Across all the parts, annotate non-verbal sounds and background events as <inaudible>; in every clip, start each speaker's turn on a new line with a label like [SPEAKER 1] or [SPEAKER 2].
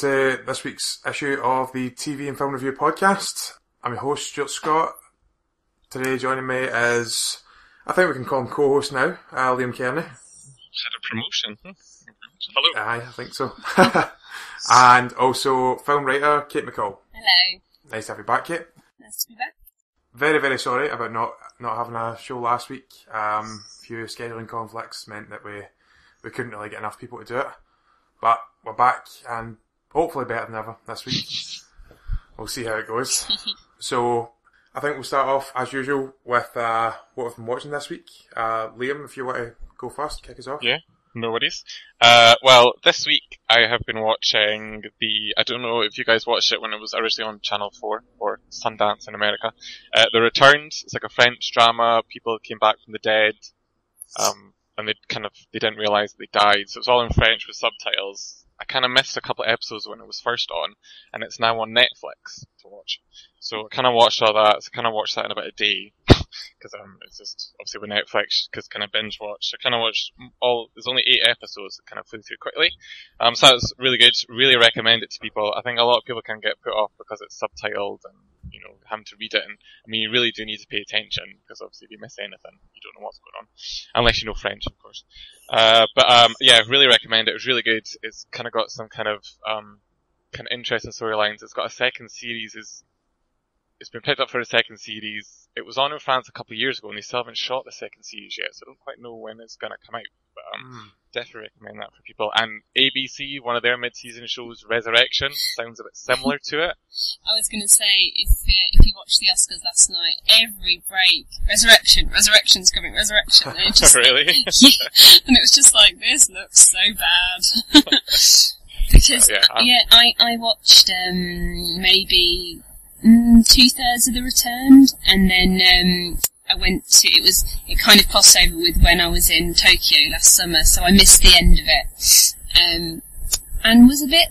[SPEAKER 1] to this week's issue of the TV and Film Review podcast. I'm your host, Stewart Scott. Today joining me is, I think we can call him co-host now, uh, Liam Kearney.
[SPEAKER 2] Had a promotion. Hmm. Hello.
[SPEAKER 1] Aye, I think so. <laughs> and also film writer, Kate McCall.
[SPEAKER 3] Hello.
[SPEAKER 1] Nice to have you back, Kate.
[SPEAKER 3] Nice to be back.
[SPEAKER 1] Very, very sorry about not, not having a show last week. Um, a few scheduling conflicts meant that we, we couldn't really get enough people to do it. But we're back and hopefully better than ever this week. <laughs> we'll see how it goes. <laughs> so, I think we'll start off as usual with uh, what we've been watching this week. Uh, Liam, if you want to go first, kick us off.
[SPEAKER 2] Yeah, no worries. Uh, well, this week I have been watching the, I don't know if you guys watched it when it was originally on Channel 4, or Sundance in America. Uh, the Returned, it's like a French drama, people came back from the dead, um, and they kind of, they didn't realise they died, so it's all in French with subtitles. I kind of missed a couple of episodes when it was first on, and it's now on Netflix to watch. So I kind of watched all that, so I kind of watched that in about a day, <laughs> because um, it's just obviously with Netflix, because kind of binge watch. I kind of watched all. There's only eight episodes that kind of flew through quickly. Um, so that's really good. Really recommend it to people. I think a lot of people can get put off because it's subtitled and you know having to read it. And I mean, you really do need to pay attention because obviously if you miss anything, you don't know what's going on, unless you know French, of course. Uh, but um, yeah, I really recommend it. It was really good. It's kind of got some kind of um, kind of interesting storylines. It's got a second series. is It's been picked up for a second series it was on in France a couple of years ago, and they still haven't shot the second series yet, so I don't quite know when it's going to come out. But um,
[SPEAKER 1] Mm.
[SPEAKER 2] definitely recommend that for people. And ABC, one of their mid-season shows, Resurrection, sounds a bit similar to it.
[SPEAKER 3] I was going to say, if uh, if you watched the Oscars last night, every break, Resurrection, Resurrection's coming, Resurrection, and just, <laughs> <laughs>
[SPEAKER 2] really? <laughs>
[SPEAKER 3] yeah, and it was just like, this looks so bad. because,
[SPEAKER 2] Yeah, I'm-
[SPEAKER 3] yeah, I, I watched, um, maybe, mm, two thirds of The Returned, and then, um, I went to, it was, it kind of crossed over with when I was in Tokyo last summer, so I missed the end of it. Um, and was a bit,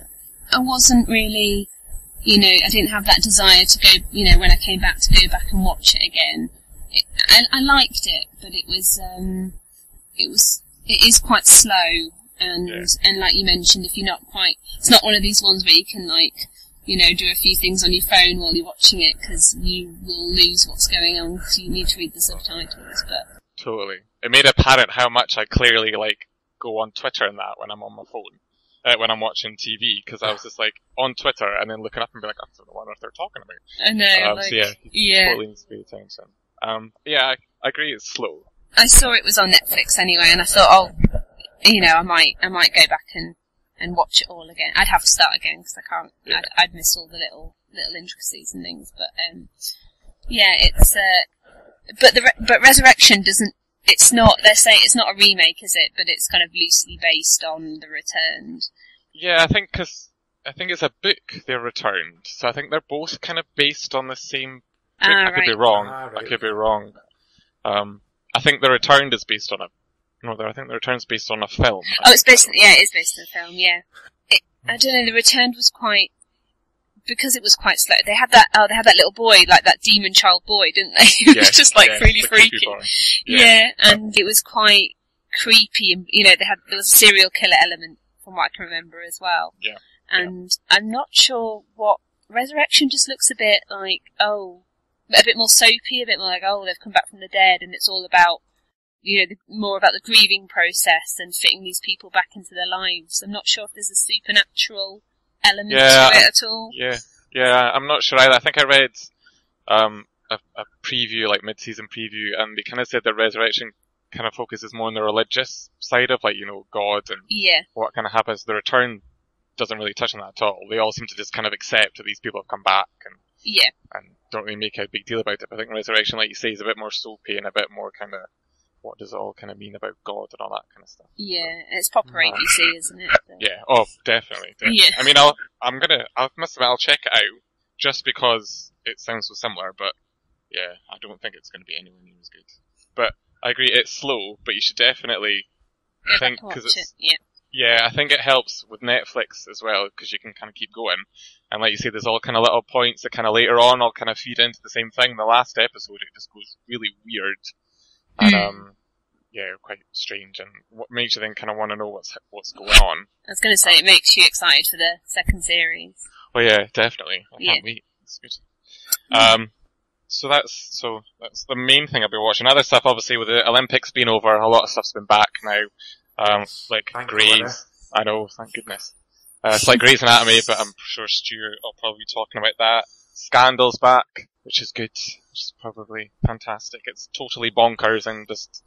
[SPEAKER 3] I wasn't really, you know, I didn't have that desire to go, you know, when I came back to go back and watch it again. It, I, I liked it, but it was, um, it was, it is quite slow, and
[SPEAKER 2] Yeah.
[SPEAKER 3] and like you mentioned, if you're not quite, it's not one of these ones where you can like, you know, do a few things on your phone while you're watching it because you will lose what's going on because you need to read the subtitles. But
[SPEAKER 2] Totally. It made apparent how much I clearly, like, go on Twitter and that when I'm on my phone. Uh, when I'm watching TV, because I was just like on Twitter and then looking up and be like, I don't know what they're talking about.
[SPEAKER 3] I know,
[SPEAKER 2] Um,
[SPEAKER 3] like,
[SPEAKER 2] so yeah,
[SPEAKER 3] yeah.
[SPEAKER 2] totally needs to pay attention. Um, yeah, I, I agree. It's slow.
[SPEAKER 3] I saw it was on Netflix anyway, and I thought, oh, you know, I might, I might go back and and watch it all again. I'd have to start again because I can't.
[SPEAKER 2] Yeah.
[SPEAKER 3] I'd, I'd miss all the little little intricacies and things. But um, yeah, it's. Uh, but the re- but Resurrection doesn't. It's not. They're saying it's not a remake, is it? But it's kind of loosely based on The Returned.
[SPEAKER 2] Yeah, I think because I think it's a book They're returned, so I think they're both kind of based on the same. book.
[SPEAKER 3] Ah,
[SPEAKER 2] I could be wrong.
[SPEAKER 1] Ah,
[SPEAKER 2] I could be wrong. Um, I think the returned is based on a. No, I think the returned's based on a film.
[SPEAKER 3] Oh, it's based. On, yeah, it is based on a film. Yeah. It, I don't know. The Returned was quite because it was quite slow. They had that. Oh, they had that little boy, like that demon child boy, didn't they? <laughs> It was
[SPEAKER 2] Yes,
[SPEAKER 3] just like
[SPEAKER 2] yes,
[SPEAKER 3] really freaky.
[SPEAKER 2] boy.
[SPEAKER 3] Yeah. and it was quite creepy, and you know, they had there was a serial killer element from what I can remember as well.
[SPEAKER 2] Yeah.
[SPEAKER 3] And I'm not sure what Resurrection just looks a bit like. Oh, a bit more soapy, a bit more like oh, they've come back from the dead, and it's all about. You know, the, more about the grieving process and fitting these people back into their lives. I'm not sure if there's a supernatural element
[SPEAKER 2] Yeah,
[SPEAKER 3] to it at all.
[SPEAKER 2] Yeah, yeah, I'm not sure either. I think I read um, a, a preview, like mid-season preview, and they kind of said that Resurrection kind of focuses more on the religious side of, like, you know, God and
[SPEAKER 3] Yeah,
[SPEAKER 2] what kind of happens. The Return doesn't really touch on that at all. They all seem to just kind of accept that these people have come back and,
[SPEAKER 3] yeah,
[SPEAKER 2] and don't really make a big deal about it. But I think Resurrection, like you say, is a bit more soapy and a bit more kind of, what does it all kind of mean about God and all that kind of stuff.
[SPEAKER 3] yeah. It's proper
[SPEAKER 2] Right.
[SPEAKER 3] ABC, isn't it?
[SPEAKER 2] Yeah. Oh, definitely. definitely.
[SPEAKER 3] Yeah.
[SPEAKER 2] I mean, I'll, I'm gonna, I must admit, I'll check it out just because it sounds so similar. But yeah, I don't think it's going to be anywhere near as good. But I agree, it's slow, but you should definitely
[SPEAKER 3] Yeah,
[SPEAKER 2] think because it's
[SPEAKER 3] it. Yeah.
[SPEAKER 2] yeah, I think it helps with Netflix as well because you can kind of keep going. And like you say, there's all kind of little points that kind of later on all kind of feed into the same thing. The last episode, it just goes really weird. And
[SPEAKER 3] Mm.
[SPEAKER 2] um, yeah, quite strange, and what makes you then kind of want to know what's what's going on.
[SPEAKER 3] I was going to say it makes you excited for the second series.
[SPEAKER 2] Oh yeah, definitely. I
[SPEAKER 3] Yeah.
[SPEAKER 2] can't wait. It's good. Um, so that's so that's the main thing I've been watching. Other stuff, obviously, with the Olympics being over, a lot of stuff's been back now. Um, like
[SPEAKER 1] Thankfully,
[SPEAKER 2] Grey's. I know, thank goodness. Uh, it's like Grey's Anatomy, but I'm sure Stewart will probably be talking about that. Scandal's back, which is good, which is probably fantastic. It's totally bonkers and just,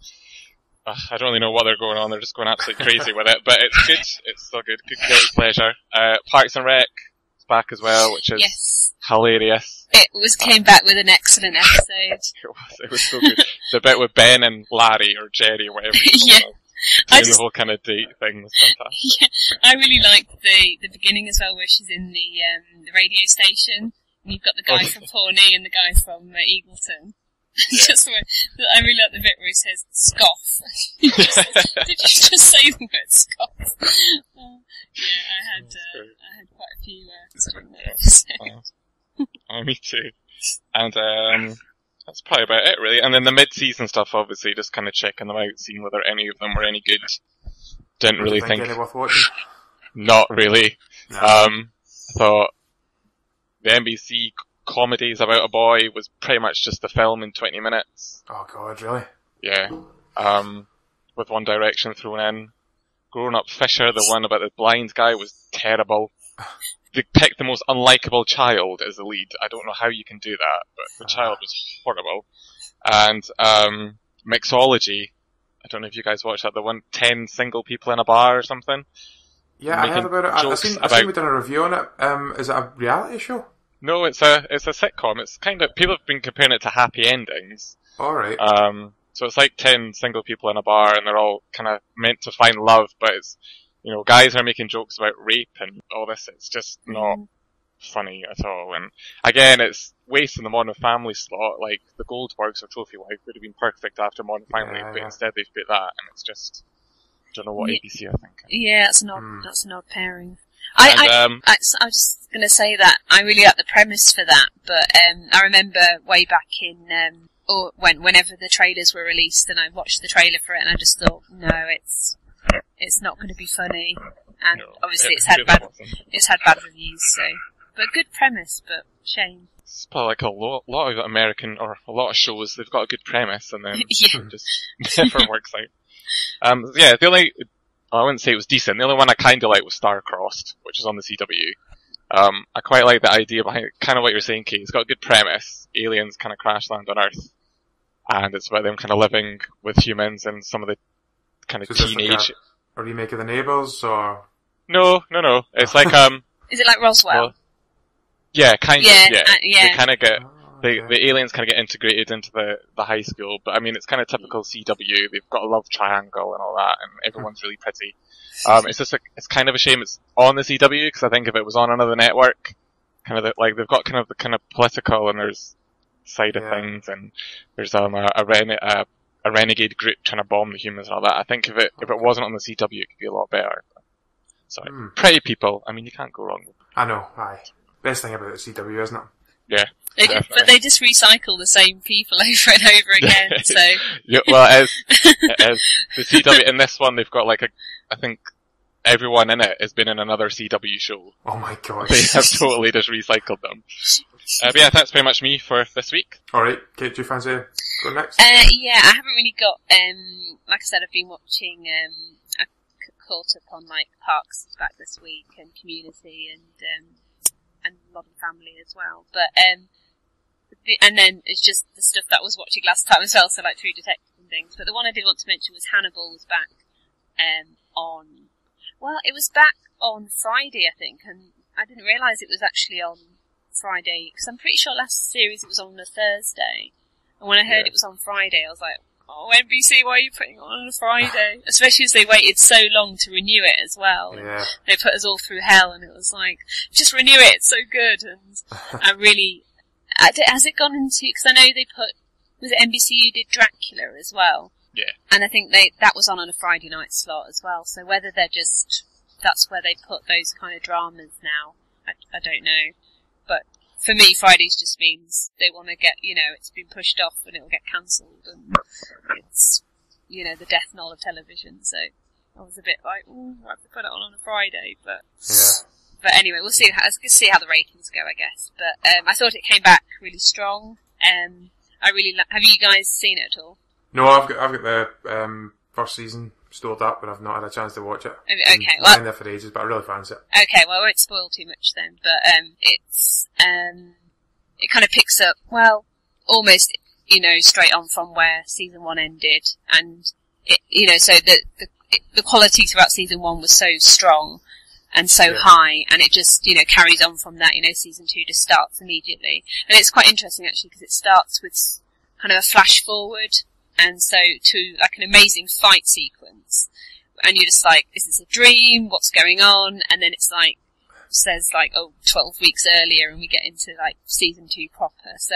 [SPEAKER 2] uh, I don't really know what they're going on. They're just going absolutely crazy with it, but it's good. It's still good. Good guilty pleasure. Uh, Parks and Rec is back as well, which is
[SPEAKER 3] Yes.
[SPEAKER 2] hilarious.
[SPEAKER 3] It was came back with an excellent episode. <laughs>
[SPEAKER 2] It was, it was so good. the bit with Ben and Larry or Jerry or whatever. you <laughs> call
[SPEAKER 3] Yeah.
[SPEAKER 2] them,
[SPEAKER 3] I just-
[SPEAKER 2] the whole kind of date thing was <laughs> fantastic.
[SPEAKER 3] yeah, I really liked the the beginning as well, where she's in the um, the radio station. And you've got the guy
[SPEAKER 2] Oh.
[SPEAKER 3] from Pawnee and the guy from uh, Eagleton. <laughs> just where, I really like the bit where he says "scoff." <laughs> Just Did you just say the word "scoff"? <laughs> Uh, yeah, I had uh. I had quite a few uh, during that episode.
[SPEAKER 2] Oh, oh, me too. And um, that's probably about it, really. And then the mid-season stuff, obviously, just kind of checking them out, seeing whether any of them were any good. Didn't really
[SPEAKER 1] Do you
[SPEAKER 2] think,
[SPEAKER 1] worth watching?
[SPEAKER 2] not really.
[SPEAKER 1] No.
[SPEAKER 2] Um, I thought the NBC comedies about a boy was pretty much just a film in 20 minutes.
[SPEAKER 1] oh god, really?
[SPEAKER 2] Yeah. Um, with One Direction thrown in. Growing Up Fisher, the one about the blind guy, was terrible. <laughs> They picked the most unlikable child as the lead. I don't know how you can do that, but the child was horrible. And, um, Mixology. I don't know if you guys watched that, the one, ten single people in a bar or something.
[SPEAKER 1] Yeah, I heard about it. I, I
[SPEAKER 2] jokes
[SPEAKER 1] seen, I
[SPEAKER 2] about-
[SPEAKER 1] seen we done a review on it. Um, is it a reality show?
[SPEAKER 2] No, it's a, it's a sitcom. It's kind of, people have been comparing it to happy endings.
[SPEAKER 1] Alright.
[SPEAKER 2] Um, so it's like 10 single people in a bar and they're all kind of meant to find love, but it's, you know, guys are making jokes about rape and all this. It's just not funny at all. And again, it's wasting the Modern Family slot. Like, the Goldbergs or Trophy Wife would have been perfect after Modern Family,
[SPEAKER 1] Yeah,
[SPEAKER 2] but
[SPEAKER 1] yeah.
[SPEAKER 2] instead they've put that and it's just, I don't know what
[SPEAKER 3] Yeah.
[SPEAKER 2] ABC I think.
[SPEAKER 3] Yeah, that's an odd
[SPEAKER 1] Hmm.
[SPEAKER 3] that's an odd pairing. I,
[SPEAKER 2] And,
[SPEAKER 3] I,
[SPEAKER 2] um,
[SPEAKER 3] I, I was just going to say that I really like the premise for that, but um, I remember way back in, um, or when whenever the trailers were released, and I watched the trailer for it, and I just thought, no, it's it's not going to be funny, and
[SPEAKER 2] no,
[SPEAKER 3] obviously
[SPEAKER 2] it
[SPEAKER 3] it's had bad it's had bad reviews, so but good premise, but shame.
[SPEAKER 2] It's probably like a lot, lot of American or a lot of shows. They've got a good premise and then <laughs>
[SPEAKER 3] yeah,
[SPEAKER 2] it just <laughs> never works out. Um, yeah, the only I wouldn't say it was decent. The only one I kind of liked was Starcrossed, which is on the CW. Um, I quite like the idea behind it, kind of what you're saying, Kate. It's got a good premise. Aliens kind of crash land on Earth, and it's about them kind of living with humans and some of the kind of
[SPEAKER 1] So is this like
[SPEAKER 2] teenage.
[SPEAKER 1] a remake of The Neighbours, or
[SPEAKER 2] No, no, no. It's like um, <laughs>
[SPEAKER 3] is it like Roswell?
[SPEAKER 2] well, yeah, kind
[SPEAKER 3] yeah,
[SPEAKER 2] of, yeah.
[SPEAKER 3] uh, yeah.
[SPEAKER 2] They kind of get The, the aliens kind of get integrated into the, the high school, but I mean, it's kind of typical CW. They've got a love triangle and all that, and everyone's really pretty. Um, it's just like, it's kind of a shame it's on the CW, because I think if it was on another network, kind of the, like, they've got kind of the kind of political and there's side of
[SPEAKER 1] Yeah.
[SPEAKER 2] things, and there's, um, a, a, rene- a, a renegade group trying to bomb the humans and all that. I think if it, if it wasn't on the CW, it could be a lot better. So,
[SPEAKER 1] Hmm.
[SPEAKER 2] pretty people, I mean, you can't go wrong
[SPEAKER 1] I know, aye. Best thing about the CW, isn't it?
[SPEAKER 2] Yeah.
[SPEAKER 3] They,
[SPEAKER 2] definitely.
[SPEAKER 3] but they just recycle the same people <laughs> over and over again. <laughs> so
[SPEAKER 2] Yeah, well, as, <laughs> as the CW in this one, they've got like a, I think everyone in it has been in another CW show.
[SPEAKER 1] Oh my god.
[SPEAKER 2] They have totally just recycled them. Uh, but yeah, that's pretty much me for this week.
[SPEAKER 1] Alright, Kate, do you fancy going next?
[SPEAKER 3] Uh, yeah, I haven't really got. Um, like I said, I've been watching. Um, I c- caught up on like Parks is back this week and Community and um, and Modern Family as well. But um, the, and then it's just the stuff that I was watching last time as well. So like True Detective and things. But the one I did want to mention was Hannibal was back um, on. Well, it was back on Friday, I think, and I didn't realise it was actually on Friday because I'm pretty sure last series it was on a Thursday. And when I heard
[SPEAKER 2] Yeah.
[SPEAKER 3] it was on Friday, I was like, oh, NBC, why are you putting it on a Friday? Especially as they waited so long to renew it as well.
[SPEAKER 1] Yeah.
[SPEAKER 3] They put us all through hell and it was like, just renew it, it's so good. And I <laughs> really, has it gone into, because I know they put, was it NBC who did Dracula as well?
[SPEAKER 2] Yeah.
[SPEAKER 3] And I think they, that was on on a Friday night slot as well. So whether they're just, that's where they put those kind of dramas now, I, I don't know. But for me, Fridays just means they want to get, you know, it's been pushed off and it'll get cancelled and it's, you know, the death knell of television. So I was a bit like, ooh, I have to put it on on a Friday, but
[SPEAKER 1] Yeah.
[SPEAKER 3] but anyway, we'll see how let's see how the ratings go, I guess. But um, I thought it came back really strong. Um, I really li- have you guys seen it at all?
[SPEAKER 1] No, I've got I've got the um, first season stored up, but I've not had a chance to watch it.
[SPEAKER 3] Okay, well-
[SPEAKER 1] been there for ages, but I really fancy it.
[SPEAKER 3] Okay, well, I won't spoil too much then, but um, it's um, it kind of picks up well, almost you know straight on from where season one ended, and it you know so the the, it, the quality throughout season one was so strong and so
[SPEAKER 1] Yeah.
[SPEAKER 3] high, and it just you know carries on from that. You know, season two just starts immediately, and it's quite interesting actually because it starts with kind of a flash forward, and so to like an amazing fight sequence and you're just like, is this a dream? What's going on? And then it's like, says like, oh, 12 weeks earlier and we get into like season two proper. So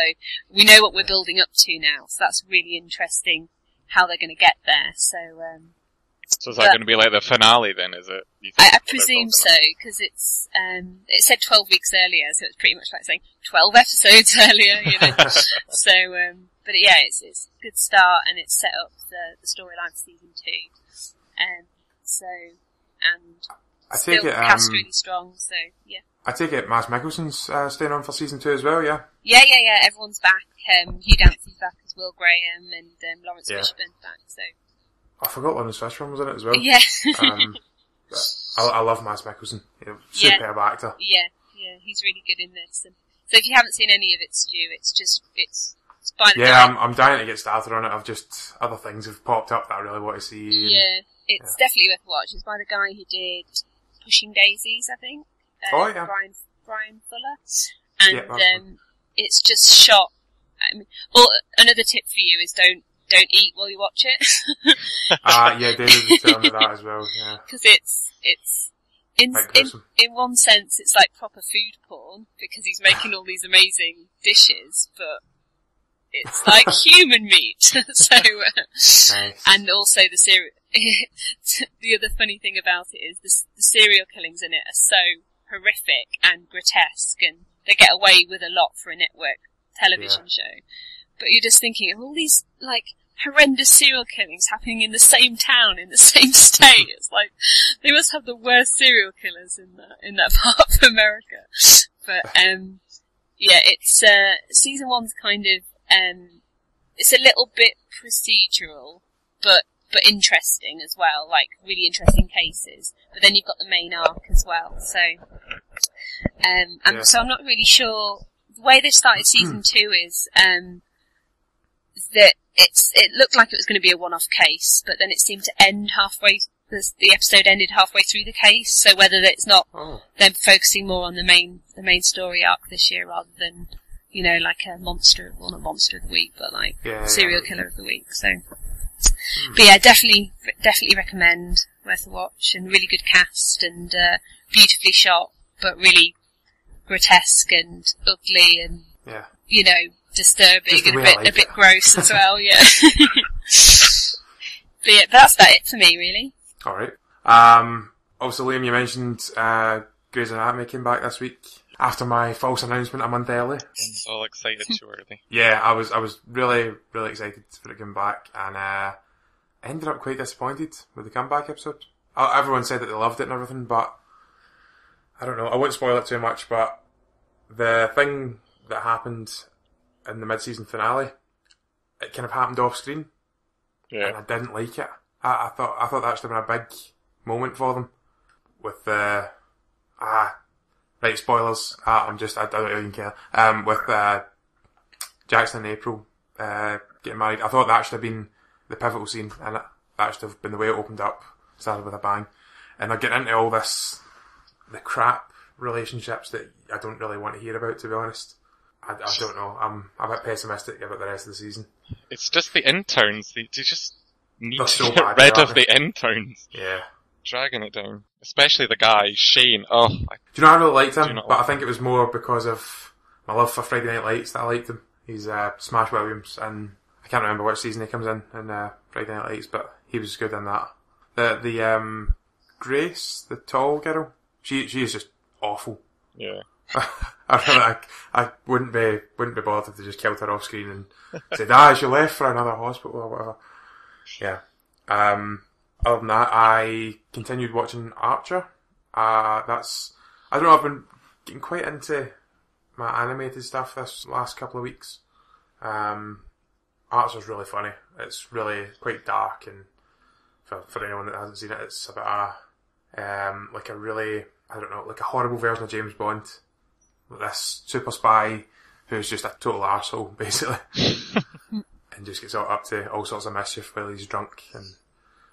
[SPEAKER 3] we know what we're building up to now. So that's really interesting how they're going to get there. So, um,
[SPEAKER 2] So is that going to be like the finale then? Is it? you
[SPEAKER 3] I,
[SPEAKER 2] think
[SPEAKER 3] I
[SPEAKER 2] they're
[SPEAKER 3] presume so because it's, um, it said 12 weeks earlier. So it's pretty much like saying 12 episodes <laughs> earlier, you know. <laughs> so, um, but yeah, it's, it's a good start and it's set up the, the storyline for season two. Um, so, and
[SPEAKER 1] I
[SPEAKER 3] still
[SPEAKER 1] take it.
[SPEAKER 3] cast
[SPEAKER 1] Um,
[SPEAKER 3] really strong. So yeah,
[SPEAKER 1] I take it. Mads Mikkelsen's uh, staying on for season two as well. Yeah.
[SPEAKER 3] yeah, yeah, yeah. Everyone's back. Um, Hugh Dancy's back as Will Graham and um, Laurence
[SPEAKER 1] Yeah.
[SPEAKER 3] Fishburne's back. So
[SPEAKER 1] I forgot Laurence Fishburne was in it as well.
[SPEAKER 3] yeah,
[SPEAKER 1] Um, <laughs> I, I love Mads Mikkelsen. You know,
[SPEAKER 3] Yeah.
[SPEAKER 1] superb actor.
[SPEAKER 3] yeah, yeah. He's really good in this. And so if you haven't seen any of it, Stu, it's just it's, it's by the
[SPEAKER 1] Yeah. I'm, I'm dying to get started on it. I've just other things have popped up that I really want to see. and-
[SPEAKER 3] Yeah, it's definitely worth a watch. It's by the guy who did Pushing Daisies, I think. Uh,
[SPEAKER 1] Oh, yeah.
[SPEAKER 3] Bryan Bryan Fuller, and
[SPEAKER 1] Yeah,
[SPEAKER 3] um, it's just shot. I mean, well, another tip for you is don't don't eat while you watch it <laughs>
[SPEAKER 1] Ah, yeah, David was telling me that as well. Yeah. <laughs>
[SPEAKER 3] because it's it's in in in one sense it's like proper food porn because he's making all these amazing dishes, but it's like <laughs> human meat. so. Uh,
[SPEAKER 1] Nice.
[SPEAKER 3] and also the serial. the other funny thing about it is the, the serial killings in it are so horrific and grotesque, and they get away with a lot for a network television show. But you're just thinking of all these like horrendous serial killings happening in the same town in the <laughs> same state. It's like they must have the worst serial killers in that in that <laughs> part of America. But um, yeah, it's uh, season one's kind of um, it's a little bit procedural, but but interesting as well, like really interesting cases. But then you've got the main arc as well. So, um, and
[SPEAKER 1] Yeah.
[SPEAKER 3] so I'm not really sure. The way they started season <clears throat> two is um, is that it's it looked like it was going to be a one-off case, but then it seemed to end halfway. The, the episode ended halfway through the case, so whether it's not
[SPEAKER 1] Oh,
[SPEAKER 3] them focusing more on the main the main story arc this year rather than you know like a monster well not monster of the week but like
[SPEAKER 1] Yeah, yeah.
[SPEAKER 3] serial killer of the week so but yeah definitely definitely recommend worth a watch and really good cast and uh, beautifully shot but really grotesque and ugly and
[SPEAKER 1] yeah.
[SPEAKER 3] you know disturbing and a bit
[SPEAKER 1] like
[SPEAKER 3] a bit gross as <laughs> well yeah but yeah that's about it for me really
[SPEAKER 1] All right. Um, also, Liam, you mentioned uh, Grey's Anatomy came back this week after my false announcement a month early.
[SPEAKER 2] I'm all excited <laughs> too early.
[SPEAKER 1] Yeah, I was I was really really excited for it coming back, and uh, ended up quite disappointed with the comeback episode. Uh, everyone said that they loved it and everything, but I don't know. I won't spoil it too much, but the thing that happened in the mid-season finale, it kind of happened off screen, and
[SPEAKER 2] Yeah.
[SPEAKER 1] I didn't like it. I, I thought I thought that should have been a big moment for them with the ah right spoilers. Ah, I'm just I don't even care. Um, with uh, Jackson and April uh, getting married, I thought that should have been the pivotal scene, and that, that should have been the way it opened up, started with a bang, and they're getting into all this the crap relationships that I don't really want to hear about. To be honest, I, I don't know. I'm a bit pessimistic about the rest of the season.
[SPEAKER 2] It's just the interns. They, they just need
[SPEAKER 1] They're
[SPEAKER 2] to
[SPEAKER 1] so
[SPEAKER 2] get
[SPEAKER 1] bad,
[SPEAKER 2] rid of
[SPEAKER 1] they?
[SPEAKER 2] the interns.
[SPEAKER 1] Yeah.
[SPEAKER 2] Dragging it down. Especially the guy, Shane. Oh, I,
[SPEAKER 1] Do you know I really liked him, but I
[SPEAKER 2] like
[SPEAKER 1] think it was more because of my love for Friday Night Lights that I liked him. He's uh, Smash Williams, and I can't remember which season he comes in in uh, Friday Night Lights, but he was good in that. The the um, Grace, the tall girl, she she is just awful.
[SPEAKER 2] yeah. <laughs>
[SPEAKER 1] I, I, wouldn't be wouldn't be bothered if they just killed her off screen and said, ah, she left for another hospital or whatever. Yeah. Um, other than that, I continued watching Archer. Uh, that's I don't know. I've been getting quite into my animated stuff this last couple of weeks. Um, Archer's really funny. It's really quite dark, and for, for anyone that hasn't seen it, it's about a um, like a really I don't know, like a horrible version of James Bond. This super spy who's just a total arsehole, <laughs> basically. and just gets all up to all sorts of mischief while he's drunk. And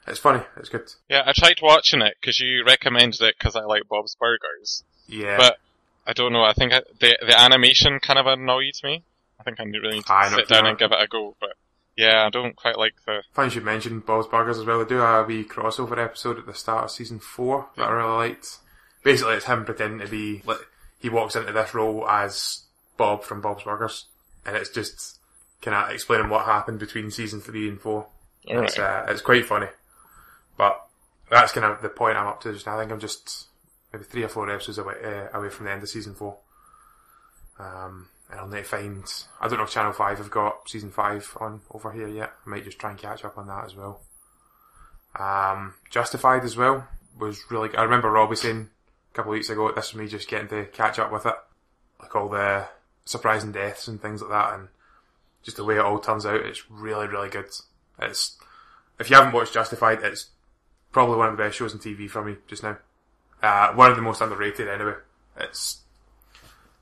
[SPEAKER 1] it's funny, it's good.
[SPEAKER 2] Yeah, I tried watching it because you recommended it because I like Bob's Burgers.
[SPEAKER 1] Yeah.
[SPEAKER 2] But I don't know, I think I, the the animation kind of annoyed me. I think I really need to
[SPEAKER 1] I
[SPEAKER 2] sit down and give it a go, but yeah, I don't quite like the.
[SPEAKER 1] Funny you mentioned Bob's Burgers as well. They do a wee crossover episode at the start of season four that I really liked. Basically, it's him pretending to be like he walks into this role as Bob from Bob's Burgers, and it's just kind of explaining what happened between season three and four. It's uh, it's quite funny, but that's kind of the point I'm up to just now. I think I'm just maybe three or four episodes away uh, away from the end of season four. Um, and I'll need to find. I don't know if Channel Five have got season five on over here yet. I might just try and catch up on that as well. Um, Justified as well was really. Good. I remember Robbie saying couple of weeks ago this was me just getting to catch up with it, like all the surprising deaths and things like that, and just the way it all turns out. It's really really good. It's if you haven't watched Justified, it's probably one of the best shows on TV for me just now. Uh, one of the most underrated anyway. It's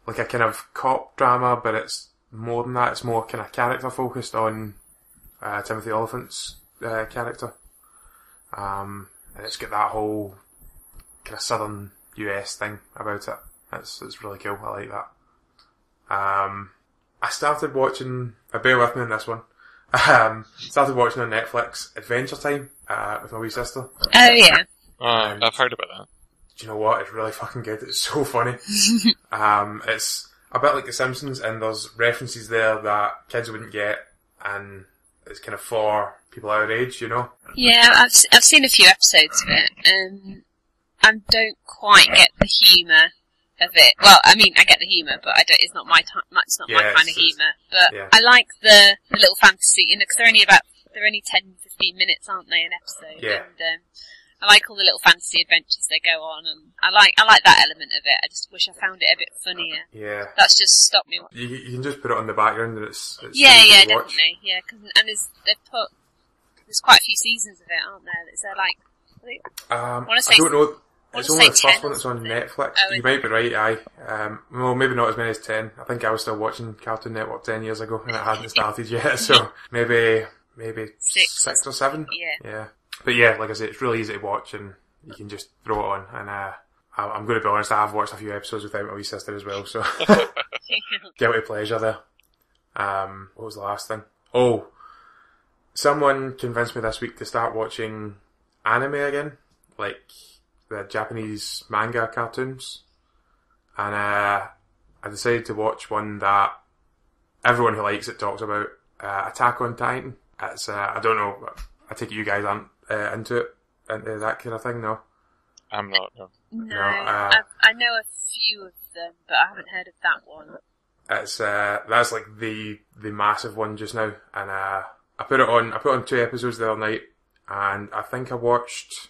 [SPEAKER 1] like a kind of cop drama, but it's more than that. It's more kind of character focused on uh, Timothy Olyphant's uh, character. Um, and it's got that whole kind of southern US thing about it. It's it's really cool. I like that. Um, I started watching. Uh, bear with me on this one. <laughs> Um, started watching on Netflix Adventure Time uh, with my wee sister.
[SPEAKER 3] Oh yeah.
[SPEAKER 2] Oh, I've heard about that.
[SPEAKER 1] Do you know what? It's really fucking good. It's so funny. <laughs> um, it's a bit like The Simpsons, and there's references there that kids wouldn't get, and it's kind of for people our age, you know.
[SPEAKER 3] Yeah, I've s- I've seen a few episodes of it, um, I don't quite get the humour of it. Well, I mean, I get the humour, but I don't. It's not my time. It's not my kind of humour. But
[SPEAKER 1] yeah.
[SPEAKER 3] I like the, the little fantasy, you know, because they're only about they're only 10, 15 minutes, aren't they, an episode?
[SPEAKER 1] Yeah.
[SPEAKER 3] And um, I like all the little fantasy adventures they go on, and I like I like that element of it. I just wish I found it a bit funnier.
[SPEAKER 1] Yeah.
[SPEAKER 3] That's just stopped me.
[SPEAKER 1] You, you can just put it on the background, and it's, it's
[SPEAKER 3] Yeah, yeah, definitely. Yeah, 'cause and there's they've put there's quite a few seasons of it, aren't there? Is there like I think-
[SPEAKER 1] Um,
[SPEAKER 3] Wanna
[SPEAKER 1] I don't know. It's only the first one that's on Netflix.
[SPEAKER 3] Oh,
[SPEAKER 1] you might be right, aye. Um, well, maybe not as many as 10. I think I was still watching Cartoon Network 10 years ago and it hadn't <laughs> started yet, so <laughs> maybe, maybe
[SPEAKER 3] Six.
[SPEAKER 1] six or seven.
[SPEAKER 3] Yeah.
[SPEAKER 1] Yeah. But yeah, like I said, it's really easy to watch and you can just throw it on. And, uh, I- I'm going to be honest, I have watched a few episodes without my wee sister as well, so <laughs> guilty pleasure there. Um, what was the last thing? Oh, someone convinced me this week to start watching anime again, like the Japanese manga cartoons, and uh, I decided to watch one that everyone who likes it talks about, uh, Attack on Titan. It's uh, I don't know, I take it you guys aren't uh, into it, into that kind of thing, no?
[SPEAKER 2] I'm not. No.
[SPEAKER 3] No,
[SPEAKER 1] No, uh,
[SPEAKER 3] I, I know a few of them, but I haven't heard of that one.
[SPEAKER 1] It's uh, that's like the the massive one just now, and uh, I put it on. I put on two episodes the other night, and I think I watched.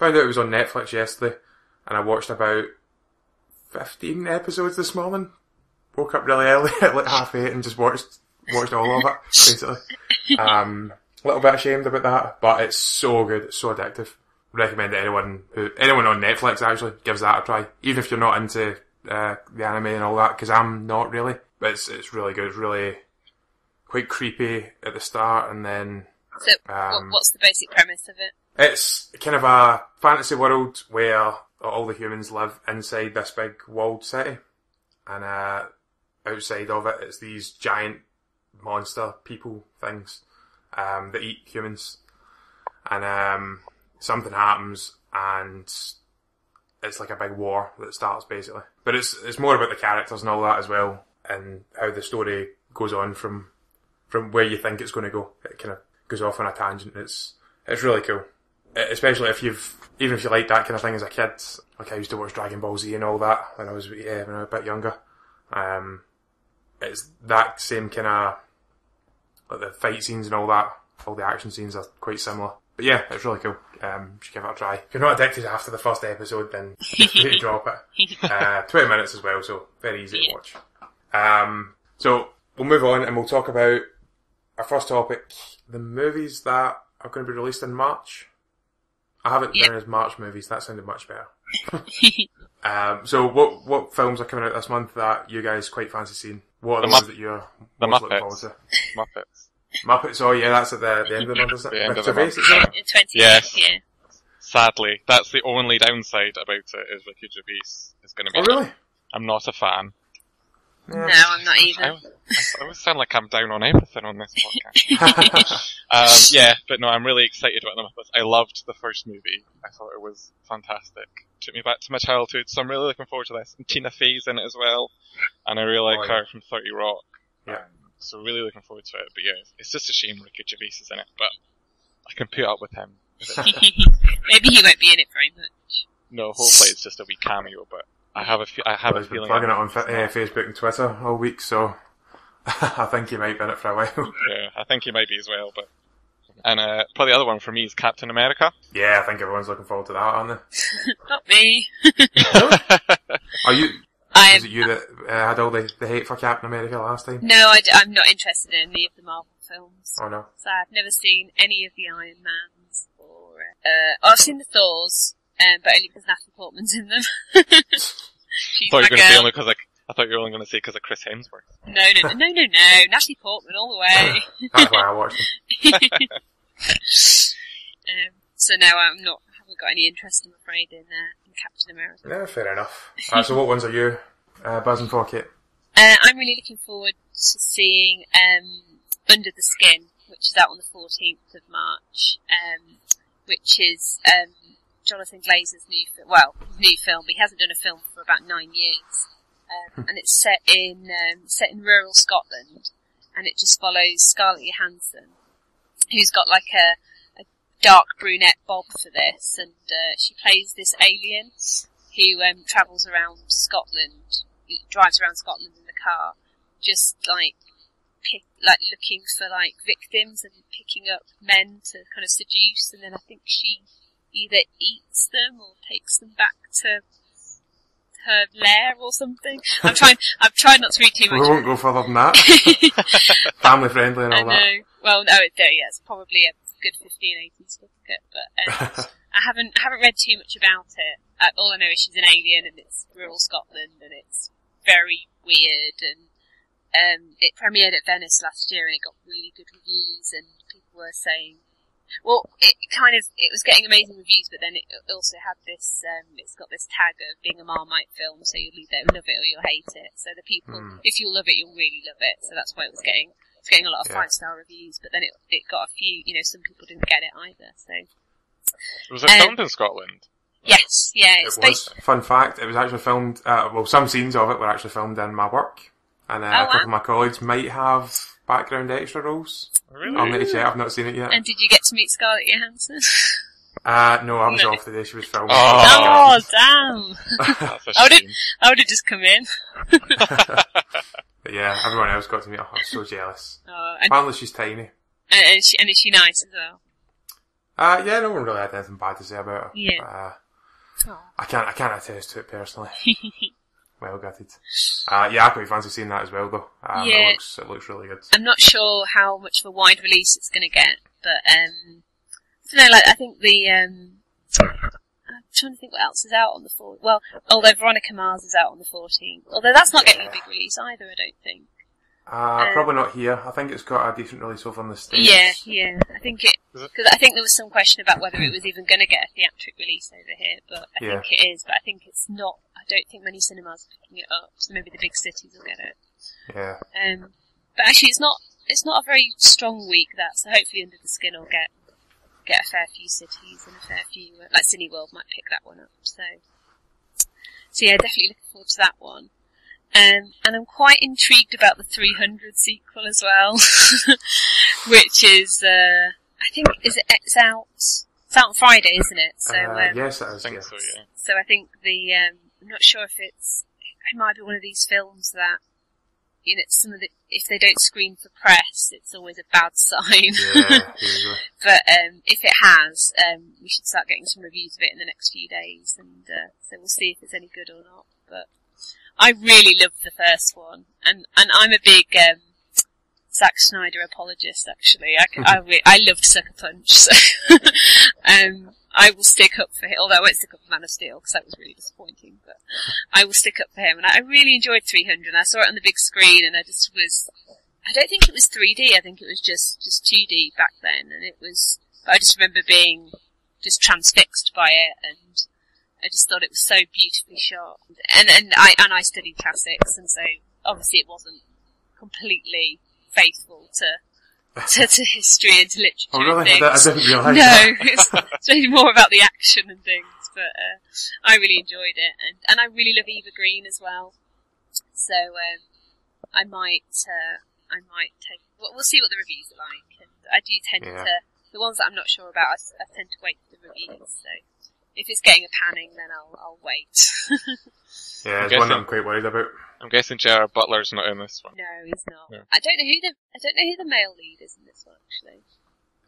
[SPEAKER 1] Found out it was on Netflix yesterday, and I watched about fifteen episodes this morning. Woke up really early <laughs> at like half eight and just watched watched all of it basically. Um, a little bit ashamed about that, but it's so good. It's so addictive. Recommend it to anyone who anyone on Netflix actually gives that a try, even if you're not into uh, the anime and all that, because I'm not really. But it's it's really good. It's really quite creepy at the start, and then
[SPEAKER 3] So,
[SPEAKER 1] Um,
[SPEAKER 3] what's the basic premise of it?
[SPEAKER 1] It's kind of a fantasy world where all the humans live inside this big walled city, and uh, outside of it, it's these giant monster people things um, that eat humans, and um, something happens, and it's like a big war that starts basically. But it's it's more about the characters and all that as well, and how the story goes on from from where you think it's going to go. It kind of goes off on a tangent. It's it's really cool, especially if you've even if you like that kind of thing as a kid. Like I used to watch Dragon Ball Z and all that when I was yeah, when I was a bit younger. Um, it's that same kind of like the fight scenes and all that all the action scenes are quite similar. But yeah, it's really cool. Um, you should give it a try. If you're not addicted after the first episode, then <laughs> you <laughs> drop it. Uh, 20 minutes as well, so very easy to watch. Um, so we'll move on and we'll talk about our first topic, the movies that are going to be released in March. I haven't
[SPEAKER 3] Yeah.
[SPEAKER 1] done as March movies, that sounded much better. <laughs> Um, so what what films are coming out this month that you guys quite fancy seeing? What are the,
[SPEAKER 2] The
[SPEAKER 1] ones
[SPEAKER 2] Mupp-
[SPEAKER 1] that you're
[SPEAKER 2] the
[SPEAKER 1] most looking
[SPEAKER 2] Muppets.
[SPEAKER 1] forward
[SPEAKER 2] Muppets.
[SPEAKER 1] to? Muppets, oh yeah, that's at the, the end of the month, isn't it?
[SPEAKER 2] The end of the month.
[SPEAKER 1] isn't it?
[SPEAKER 3] In 20
[SPEAKER 2] Yes.
[SPEAKER 3] yeah.
[SPEAKER 2] Sadly, that's the only downside about it is Ricky Gervais is going to be.
[SPEAKER 1] Oh really?
[SPEAKER 2] I'm not a fan.
[SPEAKER 3] No, I'm not
[SPEAKER 2] I,
[SPEAKER 3] either.
[SPEAKER 2] I always sound like I'm down on everything on this podcast. <laughs> <laughs> um, yeah, but no, I'm really excited about the Muppets. I loved the first movie. I thought it was fantastic. Took me back to my childhood, so I'm really looking forward to this. And Tina Fey's in it as well, and I really like
[SPEAKER 1] Oh, yeah.
[SPEAKER 2] her from 30 Rock.
[SPEAKER 1] Yeah.
[SPEAKER 2] Um, so really looking forward to it. But yeah, it's just a shame Ricky Gervais is in it, but I can put up with him. <laughs>
[SPEAKER 3] Maybe he won't be in it very much.
[SPEAKER 2] No, hopefully it's just a wee cameo, but I have a fe- I have
[SPEAKER 1] Well,
[SPEAKER 2] a
[SPEAKER 1] he's been
[SPEAKER 2] feeling.
[SPEAKER 1] plugging it on fa- uh, Facebook and Twitter all week, so <laughs> I think he might be in it for a while.
[SPEAKER 2] Yeah, I think he might be as well, but. And uh, probably the other one for me is Captain America.
[SPEAKER 1] yeah, I think everyone's looking forward to that, aren't they? <laughs>
[SPEAKER 3] Not me. <laughs>
[SPEAKER 1] Are you?
[SPEAKER 3] I
[SPEAKER 1] Was
[SPEAKER 3] am.
[SPEAKER 1] it you that uh, had all the, the hate for Captain America last time?
[SPEAKER 3] No, I, am not interested in any of the Marvel films.
[SPEAKER 1] Oh no.
[SPEAKER 3] So I've never seen any of the Iron Mans or uh, oh, I've seen the Thors, um, but only because Natalie Portman's in them. <laughs> She's
[SPEAKER 2] thought you
[SPEAKER 3] my
[SPEAKER 2] were going to say only because I thought you were only going to say because of Chris Hemsworth.
[SPEAKER 3] No, no, no, no, no, no. Natalie Portman all the way.
[SPEAKER 1] That's why I watched them. <laughs>
[SPEAKER 3] um, so no, I'm not. I haven't got any interest, I'm afraid, in, uh, in Captain America.
[SPEAKER 1] Yeah, fair enough. Alright, so what ones are you uh, buzzing for, Kate?
[SPEAKER 3] Uh, I'm really looking forward to seeing um, Under the Skin, which is out on the 14th of March, um, which is um, Jonathan Glazer's new film. Well, new film, but he hasn't done a film for about nine years, um, and it's set in um, set in rural Scotland, and it just follows Scarlett Johansson, who's got like a, a dark brunette bob for this, and uh, she plays this alien who um, travels around Scotland, he drives around Scotland in the car, just like pick, like looking for like victims and picking up men to kind of seduce, and then I think she either eats them or takes them back to her lair or something. I'm trying. I'm trying not to read too much.
[SPEAKER 1] We won't go further than that. <laughs> Family friendly and
[SPEAKER 3] I
[SPEAKER 1] all
[SPEAKER 3] know.
[SPEAKER 1] that.
[SPEAKER 3] Well, no, it, yeah, it's probably a good 15, 18 certificate, but um, <laughs> I haven't I haven't read too much about it. Uh, all I know is she's an alien and it's rural Scotland and it's very weird and um, it premiered at Venice last year and it got really good reviews and people were saying, well, it kind of it was getting amazing reviews, but then it also had this um, it's got this tag of being a Marmite film, so you'll either love it or you'll hate it. So the people,
[SPEAKER 1] Hmm.
[SPEAKER 3] if you love it, you'll really love it. So that's why it was getting it's getting a lot of
[SPEAKER 1] Yeah.
[SPEAKER 3] five star reviews, but then it it got a few, you know, some people didn't get it either. So
[SPEAKER 2] Was it
[SPEAKER 3] Um,
[SPEAKER 2] filmed in Scotland?
[SPEAKER 3] yes, yeah,
[SPEAKER 1] It was.
[SPEAKER 3] based.
[SPEAKER 1] Fun fact, it was actually filmed, uh, well, some scenes of it were actually filmed in my work. And uh,
[SPEAKER 3] Oh,
[SPEAKER 1] a couple
[SPEAKER 3] wow.
[SPEAKER 1] of my colleagues might have background extra roles.
[SPEAKER 2] Really?
[SPEAKER 1] I'll need to check, I've not seen it yet.
[SPEAKER 3] And did you get to meet Scarlett Johansson?
[SPEAKER 1] Uh, no, I was
[SPEAKER 3] No.
[SPEAKER 1] off the day she was filming.
[SPEAKER 2] Oh.
[SPEAKER 3] oh damn!
[SPEAKER 2] That's a
[SPEAKER 3] I would
[SPEAKER 2] shame.
[SPEAKER 3] I would have just come in.
[SPEAKER 1] But yeah, everyone else got to meet her. I'm so jealous. <laughs>
[SPEAKER 3] Oh, and,
[SPEAKER 1] Apparently she's tiny.
[SPEAKER 3] and, and, she, and is she nice as well?
[SPEAKER 1] Uh, yeah, no one really had anything bad to say about her.
[SPEAKER 3] Yeah.
[SPEAKER 1] But, uh,
[SPEAKER 3] Oh.
[SPEAKER 1] I can't, I can't attest to it personally. <laughs> well gutted. Uh, yeah, I quite fancy seeing that as well though. Um,
[SPEAKER 3] Yeah.
[SPEAKER 1] it looks, it looks really good.
[SPEAKER 3] I'm not sure how much of a wide release it's going to get, but um, I don't know. Like I think the um, I'm trying to think what else is out on the 14th. Well, although Veronica Mars is out on the 14th, although that's not getting a big release either. I don't think.
[SPEAKER 1] Uh,
[SPEAKER 3] Uh,
[SPEAKER 1] probably not here. I think it's got a decent release over in the States.
[SPEAKER 3] Yeah, yeah. I think it? Because I think there was some question about whether it was even going to get a theatric release over here, but I
[SPEAKER 1] Yeah.
[SPEAKER 3] think it is. But I think it's not. I don't think many cinemas are picking it up, so maybe the big cities will get it.
[SPEAKER 1] Yeah.
[SPEAKER 3] Um, but actually, it's not. It's not a very strong week that. So hopefully, Under the Skin will get get a fair few cities and a fair few. Uh, like Cineworld might pick that one up. So, so yeah, definitely looking forward to that one. Um, and I'm quite intrigued about the 300 sequel as well, <laughs> which is uh, I think is it it's out. It's out on Friday, isn't it? So
[SPEAKER 1] uh,
[SPEAKER 3] um,
[SPEAKER 1] yes, it
[SPEAKER 2] I think
[SPEAKER 1] yeah.
[SPEAKER 2] so, yeah.
[SPEAKER 3] so I think the um, I'm not sure if it's it might be one of these films that you know, some of the, if they don't screen for press, it's always a bad <laughs> sign.
[SPEAKER 1] Yeah, <laughs>
[SPEAKER 3] but um, if it has, um, we should start getting some reviews of it in the next few days, and uh, so we'll see if it's any good or not. But I really loved the first one, and and I'm a big um, Zack Snyder apologist. Actually, I <laughs> I, I loved Sucker Punch, so <laughs> um, I will stick up for him. Although I won't stick up for Man of Steel because that was really disappointing, but <laughs> I will stick up for him. And I, I really enjoyed 300. I saw it on the big screen, and I just was. I don't think it was 3D. I think it was just just 2D back then, and it was. I just remember being just transfixed by it, and I just thought it was so beautifully shot. And and I and I studied classics, and so obviously it wasn't completely faithful to to, to history and to literature.
[SPEAKER 1] Oh, really?
[SPEAKER 3] And
[SPEAKER 1] I, I
[SPEAKER 3] things.
[SPEAKER 1] didn't realise <laughs>
[SPEAKER 3] No,
[SPEAKER 1] that. <laughs>
[SPEAKER 3] it's, it's really more about the action and things. But uh, I really enjoyed it, and and I really love Eva Green as well. So um, I might uh, I might take. Well, we'll see what the reviews are like, and I do tend
[SPEAKER 1] Yeah.
[SPEAKER 3] to the ones that I'm not sure about. I tend to wait for the reviews. So if it's getting a panning, then I'll I'll wait. <laughs>
[SPEAKER 1] Yeah, it's one that I'm quite worried about.
[SPEAKER 2] I'm guessing Gerard Butler's not in this one.
[SPEAKER 3] no, he's not.
[SPEAKER 2] Yeah.
[SPEAKER 3] I don't know who the I don't know who the male lead is in this one actually.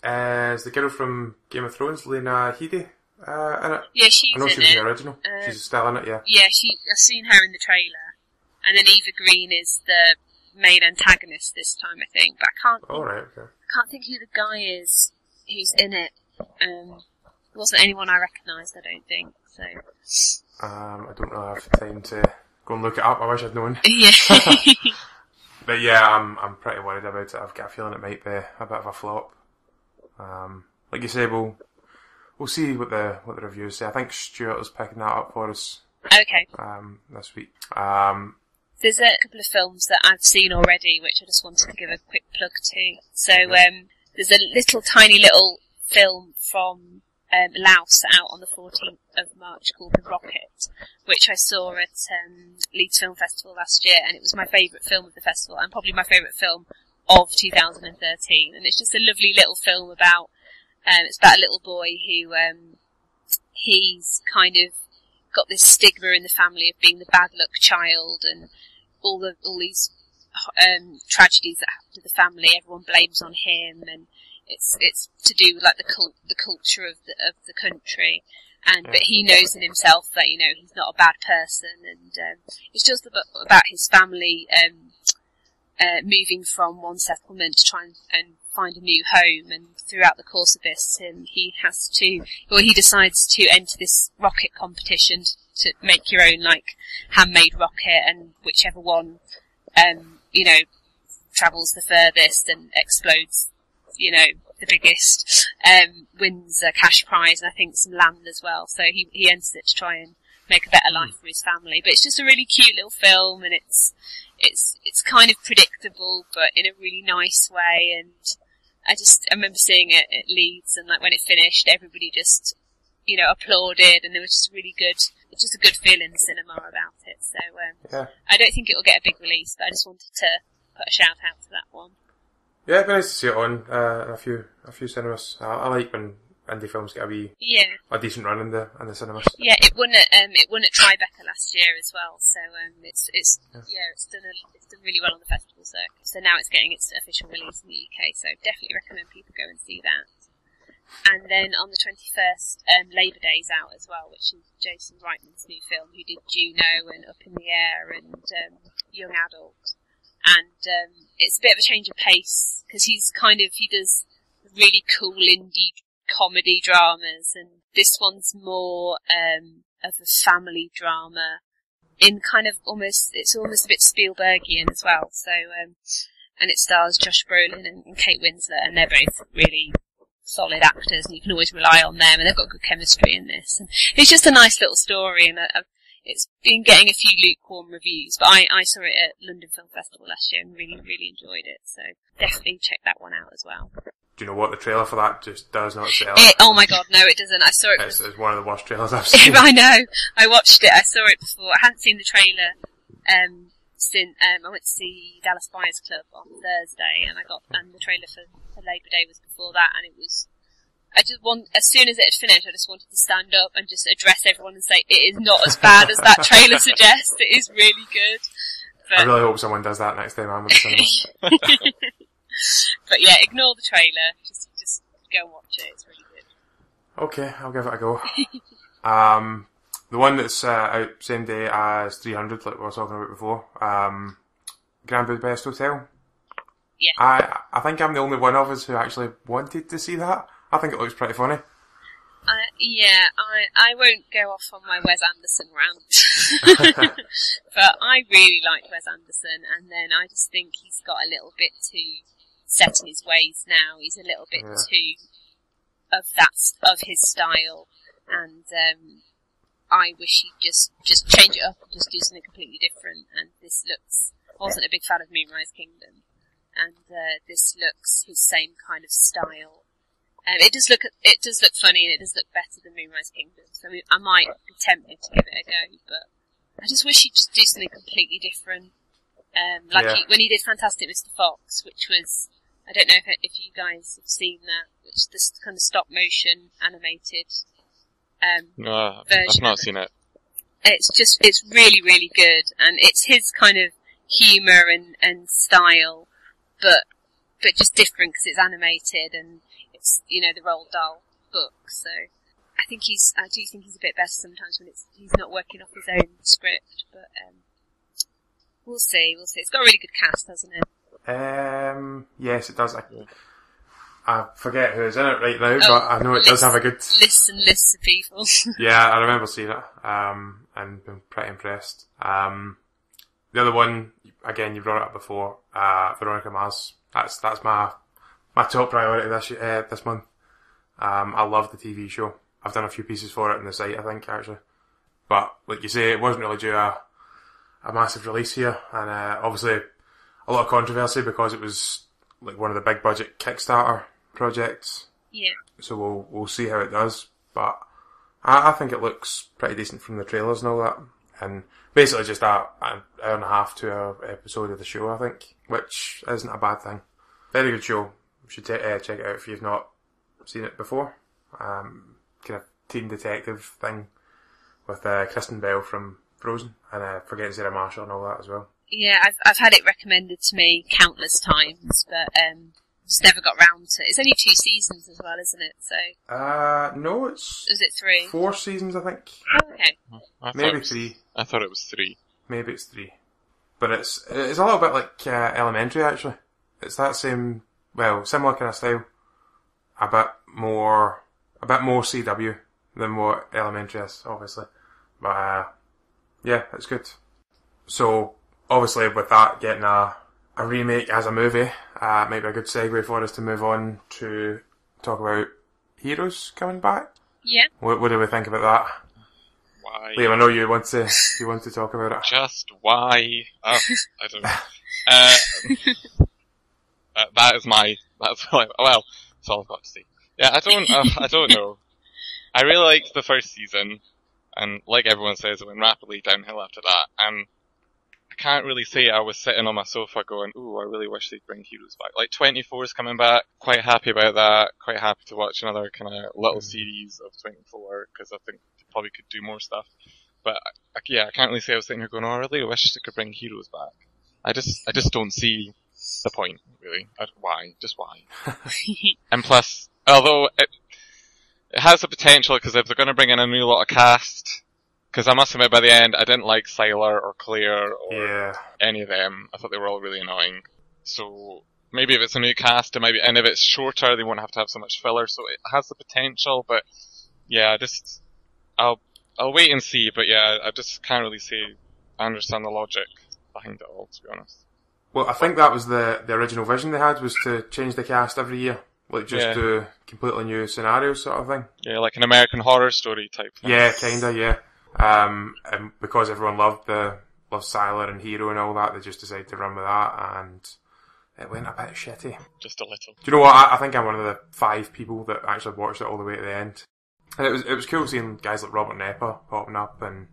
[SPEAKER 1] Uh, is the girl from Game of Thrones, Lena Headey, uh, in it?
[SPEAKER 3] Yeah, she's
[SPEAKER 1] I know
[SPEAKER 3] in
[SPEAKER 1] she was
[SPEAKER 3] it.
[SPEAKER 1] the original.
[SPEAKER 3] Uh,
[SPEAKER 1] She's still in it, yeah.
[SPEAKER 3] Yeah, she. I've seen her in the trailer, and then Eva Green is the main antagonist this time, I think. But I can't. Think,
[SPEAKER 1] Alright, okay.
[SPEAKER 3] I can't think who the guy is who's in it. Um, it wasn't anyone I recognised. I don't think. So
[SPEAKER 1] Um, I don't really have time to go and look it up. I wish I'd known. <laughs>
[SPEAKER 3] yeah, <laughs>
[SPEAKER 1] But yeah, I'm I'm pretty worried about it. I've got a feeling it might be a bit of a flop. Um, like you say, we'll we'll see what the what the reviews say. I think Stewart was picking that up for us
[SPEAKER 3] okay.
[SPEAKER 1] um, this week. Um,
[SPEAKER 3] There's a couple of films that I've seen already, which I just wanted to give a quick plug to. So um, there's a little tiny little film from um, Laos out on the 14th of March called The Rocket, which I saw at um, Leeds Film Festival last year, and it was my favourite film of the festival, and probably my favourite film of 2013. And it's just a lovely little film about. Um, it's about a little boy who um, he's kind of got this stigma in the family of being the bad luck child and all the all these um, tragedies that happen to the family. Everyone blames on him, and it's it's to do with like the cult, the culture of the of the country. And but he knows in himself that you know he's not a bad person, and um, it's just about, about his family um, uh, moving from one settlement to try and, and find a new home. And throughout the course of this, um, he has to, or he decides to enter this rocket competition to make your own like handmade rocket, and whichever one, um, you know, travels the furthest and explodes, you know, the biggest, um, wins a cash prize and I think some land as well. So he he enters it to try and make a better life for his family. But it's just a really cute little film, and it's it's it's kind of predictable, but in a really nice way. And I just I remember seeing it at Leeds, and like when it finished, everybody just you know applauded, and there was just a really good, it's just a good feel in the cinema about it. So um,
[SPEAKER 1] yeah,
[SPEAKER 3] I don't think it will get a big release, but I just wanted to put a shout out to that one.
[SPEAKER 1] Yeah, it'd be nice to see it on uh, in a few a few cinemas. I, I like when indie films get a wee
[SPEAKER 3] Yeah,
[SPEAKER 1] a decent run in the in the cinemas.
[SPEAKER 3] yeah, it won at um, it won at Tribeca last year as well. So um, it's it's
[SPEAKER 1] Yeah.
[SPEAKER 3] yeah, it's done a, it's done really well on the festival circuit. So now it's getting its official release in the UK. So definitely recommend people go and see that. And then on the 21st, um, Labour Day's out as well, which is Jason Reitman's new film, who did Juno and Up in the Air and um, Young Adult. And um, it's a bit of a change of pace because he's kind of he does really cool indie comedy dramas, and this one's more um, of a family drama in kind of almost it's almost a bit Spielbergian as well. So um, and it stars Josh Brolin and, and Kate Winslet, and they're both really solid actors, and you can always rely on them, and they've got good chemistry in this. And it's just a nice little story, and I, I, it's been getting a few lukewarm reviews, but I, I saw it at London Film Festival last year and really, really enjoyed it. So definitely check that one out as well.
[SPEAKER 1] Do you know what the trailer for that just does not sell?
[SPEAKER 3] It, oh my god, no, it doesn't. I saw it.
[SPEAKER 1] It's, it's one of the worst trailers I've <laughs> seen.
[SPEAKER 3] I know. I watched it. I saw it before. I hadn't seen the trailer um, since um, I went to see Dallas Buyers Club on Thursday, and I got and the trailer for, for Labor Day was before that, and it was. I just want as soon as it had finished, I just wanted to stand up and just address everyone and say it is not as bad as that trailer <laughs> suggests. It is really good. But
[SPEAKER 1] I really hope someone does that next time I'm at the
[SPEAKER 3] but yeah, ignore the trailer. Just just go and watch it. It's really good.
[SPEAKER 1] Okay, I'll give it a go. <laughs> um, the one that's uh, out same day as 300, like we were talking about before, um, Grand Budapest Hotel.
[SPEAKER 3] Yeah.
[SPEAKER 1] I I think I'm the only one of us who actually wanted to see that. I think it looks pretty funny.
[SPEAKER 3] Uh, yeah, I I won't go off on my Wes Anderson rant, <laughs> <laughs> but I really like Wes Anderson, and then I just think he's got a little bit too set in his ways now. He's a little bit
[SPEAKER 1] Yeah.
[SPEAKER 3] too of that of his style, and um, I wish he'd just just change it up and just do something completely different. And this looks I wasn't a big fan of Moonrise Kingdom, and uh, this looks his same kind of style. Um, it does look it does look funny and it does look better than Moonrise Kingdom. So I, I might be tempted to give it a go, but I just wish he'd just do something completely different. Um, like
[SPEAKER 1] Yeah.
[SPEAKER 3] he, when he did Fantastic Mr. Fox, which was I don't know if if you guys have seen that, which is this kind of stop motion animated. Um,
[SPEAKER 2] No, I've not seen it.
[SPEAKER 3] it's just it's really really good and it's his kind of humor and and style but but just different because it's animated and it's you know the Roald Dahl book so I think he's I do think he's a bit better sometimes when it's he's not working off his own script but um we'll see we'll see it's got a really good cast hasn't it
[SPEAKER 1] Um, yes, it does. I, I forget who's in it right now,
[SPEAKER 3] Oh,
[SPEAKER 1] but I know it does have a good.
[SPEAKER 3] list and lists of people <laughs>
[SPEAKER 1] Yeah, I remember seeing it, um, and been pretty impressed. Um, the other one, again, you brought it up before, uh, Veronica Mars. That's that's my my top priority this uh, this month. Um, I love the TV show. I've done a few pieces for it on the site, I think, actually. But like you say, it wasn't really due a a massive release here, and uh, obviously a lot of controversy because it was like one of the big budget Kickstarter projects
[SPEAKER 3] yeah
[SPEAKER 1] so we'll we'll see how it does. But I, I think it looks pretty decent from the trailers and all that, and basically just a, an hour and a half to a episode of the show, I think, which isn't a bad thing. Very good show. You should ta- uh, check it out if you've not seen it before. Um, kind of teen detective thing with uh, Kristen Bell from Frozen and uh, forgetting Sarah Marshall and all that as well.
[SPEAKER 3] yeah I've I've had it recommended to me countless times but um just never got round to it it's only two seasons as well isn't it so
[SPEAKER 1] Uh, no, it's
[SPEAKER 3] is it three
[SPEAKER 1] four seasons, I think.
[SPEAKER 3] oh, okay
[SPEAKER 2] I
[SPEAKER 1] Maybe
[SPEAKER 2] was-
[SPEAKER 1] three.
[SPEAKER 2] I thought it was three.
[SPEAKER 1] Maybe it's three. But it's it's a little bit like uh, Elementary actually. It's that same well similar kind of style. A bit more a bit more CW than what Elementary is, obviously. But uh, yeah, it's good. So obviously with that getting a a remake as a movie, uh, might be a good segue for us to move on to talk about Heroes coming back.
[SPEAKER 3] yeah
[SPEAKER 1] What, what do we think about that?
[SPEAKER 2] Why?
[SPEAKER 1] Liam, I know you want to you want to talk about it.
[SPEAKER 2] Just why? Oh, I don't know. <laughs> Uh, uh, that is my. That's <laughs> I, well. That's all I've got to say. Yeah, I don't. Uh, I don't know. I really liked the first season, and like everyone says, it went rapidly downhill after that. And I can't really say I was sitting on my sofa going, "Ooh, I really wish they'd bring Heroes back." Like 24 is coming back. Quite happy about that. Quite happy to watch another kind of little series of 24 because I think they probably could do more stuff. But I, yeah, I can't really say I was sitting here going, "Oh, I really wish they could bring Heroes back." I just, I just don't see the point really. Why? Just why? <laughs> And plus, although it, it has the potential, because if they're going to bring in a new lot of cast, because I must admit by the end, I didn't like Sylar or Claire or
[SPEAKER 1] Yeah.
[SPEAKER 2] any of them. I thought they were all really annoying. So maybe if it's a new cast, it might be, and if it's shorter, they won't have to have so much filler. So it has the potential, but yeah, I just I'll I'll wait and see. But yeah, I just can't really say I understand the logic behind it all, to be honest.
[SPEAKER 1] Well, I think that was the the original vision they had was to change the cast every year, like just
[SPEAKER 2] Yeah.
[SPEAKER 1] do completely new scenarios, sort of thing.
[SPEAKER 2] Yeah, like an American Horror Story type. Thing.
[SPEAKER 1] Yeah, kinda, yeah. Um, and because everyone loved the loved Sylar and Hiro and all that, they just decided to run with that, and it went a bit shitty.
[SPEAKER 2] just a little.
[SPEAKER 1] Do you know what? I, I think I'm one of the five people that actually watched it all the way to the end. And it was it was cool seeing guys like Robert Knepper popping up and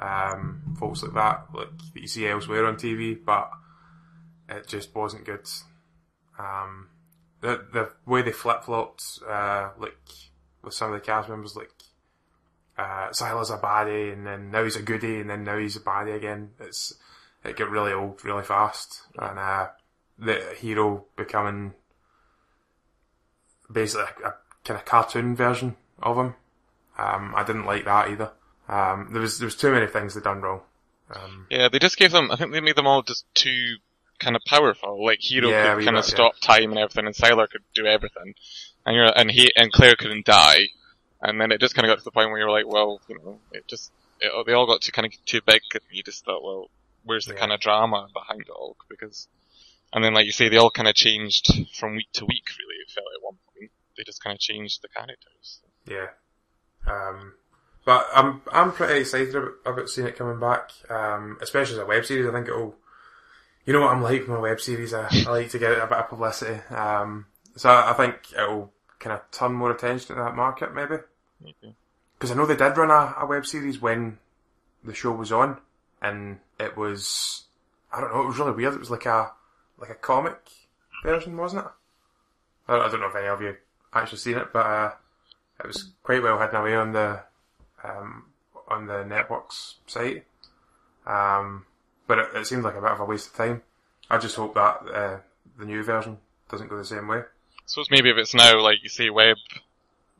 [SPEAKER 1] um, folks like that, like that you see elsewhere on TV, but it just wasn't good. Um, the the way they flip flopped, uh, like with some of the cast members, like uh, Sylar's a baddie, and then now he's a goodie, and then now he's a baddie again. It's it got really old really fast, and uh, the hero becoming basically a, a kind of cartoon version of him. Um, I didn't like that either. Um, there was there was too many things they done wrong. Um,
[SPEAKER 2] Yeah, they just gave them. I think they made them all just too kind of powerful. Like Hiro
[SPEAKER 1] Yeah,
[SPEAKER 2] could kind of
[SPEAKER 1] got- yeah.
[SPEAKER 2] stop time and everything, and Sylar could do everything, and you're and he and Claire couldn't die, and then it just kind of got to the point where you're like, well, you know, it just it, they all got too kind of too big, and you just thought, well, where's the
[SPEAKER 1] Yeah.
[SPEAKER 2] kind of drama behind it all? Because, and then like you say, they all kind of changed from week to week. Really, it felt at one point they just kind of changed the characters.
[SPEAKER 1] Yeah. Um, but I'm I'm pretty excited about, about seeing it coming back, um, especially as a web series. I think it'll. You know what I'm like with my web series. I, I like to get a bit of publicity. Um, so I think it'll kind of turn more attention to that market, maybe.
[SPEAKER 2] Maybe.
[SPEAKER 1] Because I know they did run a, a web series when the show was on, and it was I don't know. It was really weird. It was like a like a comic version, wasn't it? I, I don't know if any of you actually seen it, but uh, it was quite well hidden away on the um, on the network's site. Um, but it, it seemed like a bit of a waste of time. I just hope that uh, the new version doesn't go the same way.
[SPEAKER 2] I suppose maybe if it's now, like you say, web,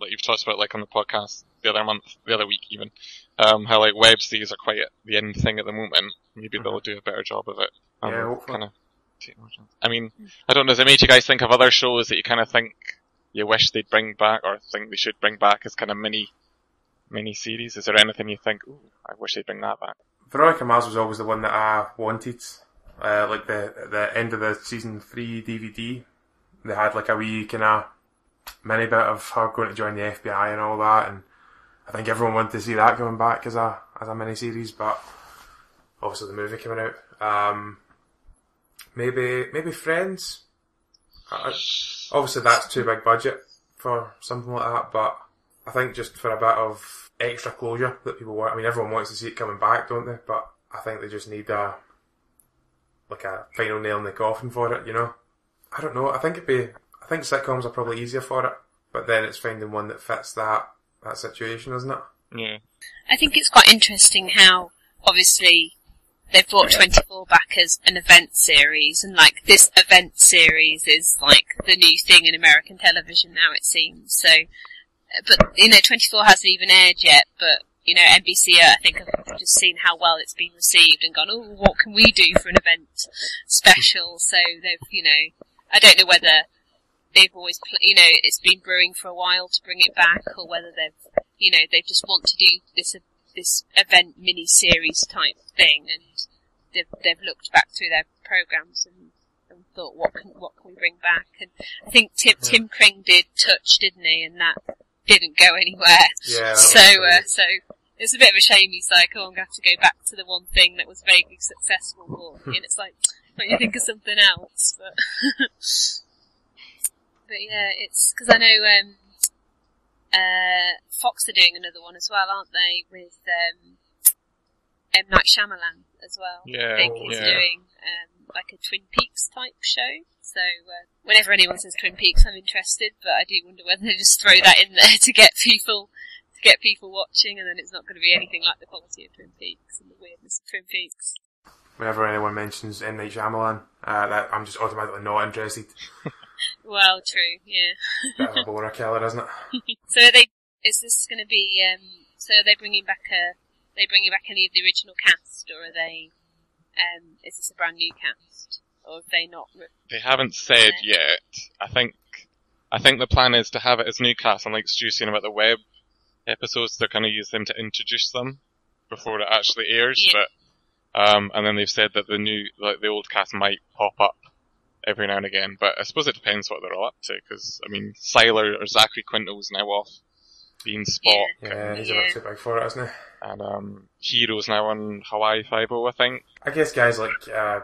[SPEAKER 2] like you've talked about, like on the podcast the other month, the other week even, um, how like web series are quite the end thing at the moment. Maybe they'll do a better job of it. Um,
[SPEAKER 1] Yeah, hopefully.
[SPEAKER 2] kind of take more chance. I mean, I don't know. Does it make you guys think of other shows that you kind of think you wish they'd bring back, or think they should bring back as kind of mini, mini series? Is there anything you think? Ooh, I wish they'd bring that back.
[SPEAKER 1] Veronica Mars was always the one that I wanted. Uh, like the the end of the season three DVD, they had like a wee kind of mini bit of her going to join the FBI and all that, and I think everyone wanted to see that coming back as a as a mini series, but obviously the movie coming out. Um, maybe maybe Friends. I, obviously that's too big budget for something like that, but I think just for a bit of extra closure that people want. I mean, everyone wants to see it coming back, don't they? But I think they just need a like a final nail in the coffin for it. You know, I don't know. I think it'd be. I think sitcoms are probably easier for it, but then it's finding one that fits that that situation, isn't it?
[SPEAKER 2] Yeah.
[SPEAKER 3] I think it's quite interesting how obviously they've brought 24 back as an event series and like this event series is like the new thing in American television now it seems. So, but you know 24 hasn't even aired yet, but you know NBC uh, I think have just seen how well it's been received and gone, oh what can we do for an event special? So they've you know I don't know whether they've always pl- you know it's been brewing for a while to bring it back or whether they've you know, they just want to do this this event mini series type thing, and they've they've looked back through their programs and, and thought, what can what can we bring back? And I think Tim Tim Kring did Touch, didn't he? And that didn't go anywhere.
[SPEAKER 1] Yeah.
[SPEAKER 3] So uh, so it's a bit of a shame. He's like, oh, I'm going to have to go back to the one thing that was vaguely successful for me, and it's like, <laughs> don't you think of something else? But <laughs> but yeah, it's because I know um, uh, Fox are doing another one as well, aren't they? With um, M Night Shyamalan as well.
[SPEAKER 2] Yeah,
[SPEAKER 3] I think he's
[SPEAKER 2] yeah.
[SPEAKER 3] doing um, like a Twin Peaks type show. So uh, whenever anyone says Twin Peaks, I'm interested, but I do wonder whether they just throw that in there <laughs> to get people to get people watching, and then it's not going to be anything like the quality of Twin Peaks and the weirdness of Twin Peaks.
[SPEAKER 1] Whenever anyone mentions M Night Shyamalan, uh, that I'm just automatically not interested. <laughs>
[SPEAKER 3] Well, true, yeah.
[SPEAKER 1] Bit of a <laughs> boner killer, isn't it?
[SPEAKER 3] So are they? Is this going to be? Um, so are they bringing back a? They bringing back any of the original cast, or are they? Um, is this a brand new cast, or have they not? Re-
[SPEAKER 2] They haven't said yet. I think I think the plan is to have it as new cast, and like Stu's saying about the web episodes, they're going to use them to introduce them before it actually airs.
[SPEAKER 3] Yeah.
[SPEAKER 2] But um, and then they've said that the new, like the old cast might pop up every now and again. But I suppose it depends what they're all up to, because I mean, Sylar or Zachary Quinto's now off being Spock,
[SPEAKER 1] Yeah, he's a bit too big for it, isn't he?
[SPEAKER 2] And um, Hiro's now on Hawaii Five O, I think.
[SPEAKER 1] I guess guys like uh,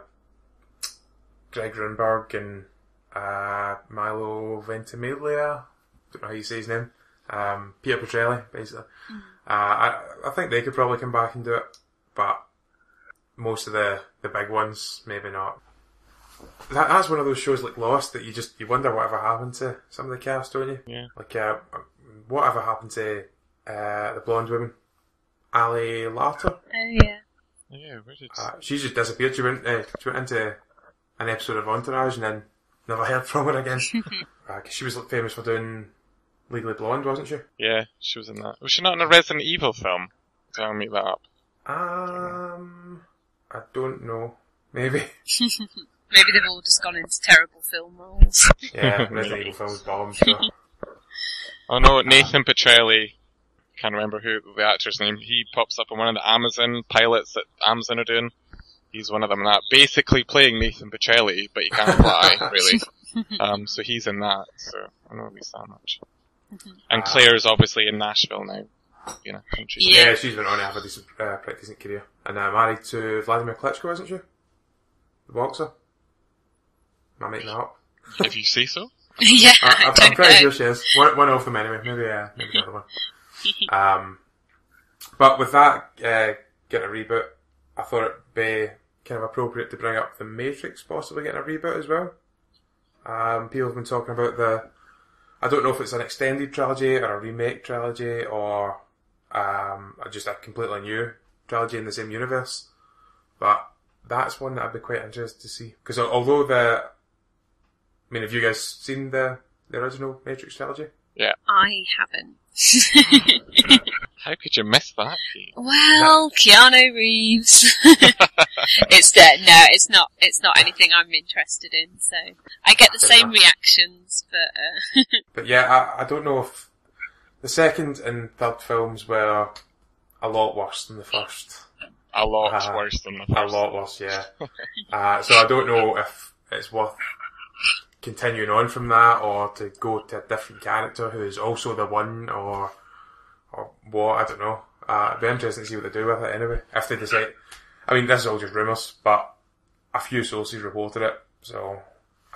[SPEAKER 1] Greg Grunberg and uh, Milo Ventimiglia, don't know how you say his name, um, Peter Petrelli, basically. Uh, I, I think they could probably come back and do it, but most of the, the big ones, maybe not. That, that's one of those shows like Lost that you just you wonder whatever happened to some of the cast, don't you?
[SPEAKER 2] Yeah.
[SPEAKER 1] Like uh, whatever happened to uh, the blonde woman, Ali Larter.
[SPEAKER 3] oh yeah.
[SPEAKER 2] Yeah, where did...
[SPEAKER 1] Uh, she just disappeared. She went, uh, she went into an episode of Entourage and then never <laughs> heard from her again. <laughs> uh 'cause she was famous for doing Legally Blonde, wasn't she?
[SPEAKER 2] Yeah, she was in that. Was she not in a Resident Evil film? Tell me that up.
[SPEAKER 1] Um, I don't know. Maybe. <laughs>
[SPEAKER 3] Maybe they've all just gone into terrible film roles.
[SPEAKER 1] Yeah, Resident Evil films bombed. So.
[SPEAKER 2] Oh no, Nathan Petrelli. Can't remember who the actor's name. He pops up in one of the Amazon pilots that Amazon are doing. He's one of them that. Basically playing Nathan Petrelli, but he can't fly, <laughs> really. <laughs> Um, so he's in that, so I know at least that much. And
[SPEAKER 1] Ah.
[SPEAKER 2] Claire's obviously in Nashville now. You know, country.
[SPEAKER 3] Yeah.
[SPEAKER 1] Yeah, she's been on to have a decent, uh, pretty decent career. And uh, married to Vladimir Klitschko, isn't she? The boxer. Am I making that up?
[SPEAKER 2] If you say so. <laughs>
[SPEAKER 3] yeah,
[SPEAKER 1] I,
[SPEAKER 3] I
[SPEAKER 1] I'm, I'm pretty
[SPEAKER 3] know.
[SPEAKER 1] sure she is. One, one of them anyway. Maybe, uh, maybe the other one. <laughs> Um, but with that uh, getting a reboot, I thought it'd be kind of appropriate to bring up the Matrix possibly getting a reboot as well. Um, people have been talking about the. I don't know if it's an extended trilogy or a remake trilogy or um, just a completely new trilogy in the same universe. But that's one that I'd be quite interested to see because although the, I mean, have you guys seen the the original Matrix trilogy?
[SPEAKER 3] I haven't.
[SPEAKER 2] How could you miss that, Pete?
[SPEAKER 3] well, Keanu Reeves. <laughs> it's uh, no, it's not. It's not anything I'm interested in. So I get the
[SPEAKER 1] Fair
[SPEAKER 3] same
[SPEAKER 1] enough.
[SPEAKER 3] reactions, but uh, <laughs>
[SPEAKER 1] But yeah, I, I don't know if the second and third films were a lot worse than the first.
[SPEAKER 2] A lot
[SPEAKER 1] Uh,
[SPEAKER 2] worse than the first.
[SPEAKER 1] A lot worse, yeah. <laughs> uh, so I don't know if it's worth continuing on from that or to go to a different character who is also the one or or what, I don't know. Uh, it'd be interesting to see what they do with it anyway. If they decide, I mean, this is all just rumours, but a few sources reported it, so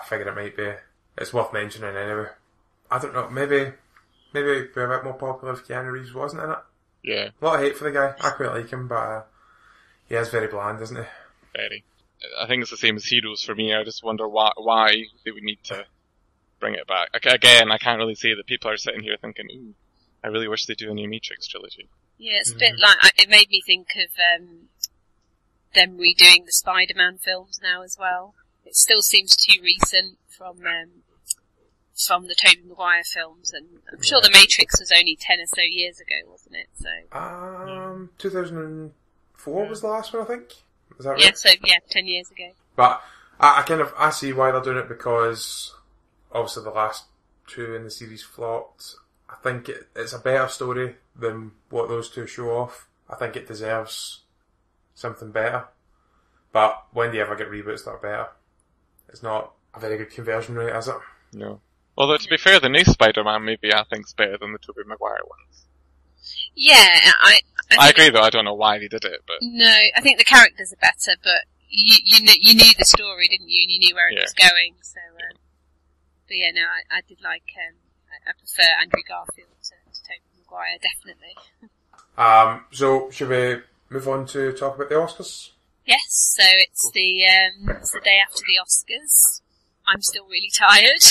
[SPEAKER 1] I figured it might be, it's worth mentioning anyway. I don't know, maybe, maybe it'd be a bit more popular if Keanu Reeves wasn't in it.
[SPEAKER 2] Yeah,
[SPEAKER 1] A lot of hate for the guy. I quite like him, but uh, he is very bland, isn't he?
[SPEAKER 2] very. I think it's the same as Heroes for me. I just wonder why why they would need to bring it back. Again, I can't really say that people are sitting here thinking, "Ooh, I really wish they'd do a new Matrix trilogy."
[SPEAKER 3] yeah, it's a bit like it made me think of um, them redoing the Spider-Man films now as well. It still seems too recent from um, from the Tobey Maguire films, and I'm sure the Matrix was only ten or so years ago, wasn't it? So
[SPEAKER 1] Um, 2004 was the last one, I think. Is that right?
[SPEAKER 3] yeah, so yeah, ten years ago.
[SPEAKER 1] But I, I kind of I see why they're doing it because obviously the last two in the series flopped. I think it, it's a better story than what those two show off. I think it deserves something better. But when do you ever get reboots that are better? It's not a very good conversion rate, is it?
[SPEAKER 2] No. Although to be fair, the new Spider-Man maybe I think's better than the Tobey Maguire ones.
[SPEAKER 3] Yeah, I. I,
[SPEAKER 2] I agree though. I don't know why they did it, but
[SPEAKER 3] No, I think the characters are better, but you you knew, you knew the story, didn't you? And you knew where it
[SPEAKER 2] Yeah.
[SPEAKER 3] was going. So, um, but yeah, no, I, I did like. Um, I, I prefer Andrew Garfield to, to Tobey Maguire, definitely. <laughs>
[SPEAKER 1] Um, so should we move on to talk about the Oscars?
[SPEAKER 3] Yes, so it's the um, it's the day after the Oscars. I'm still really tired.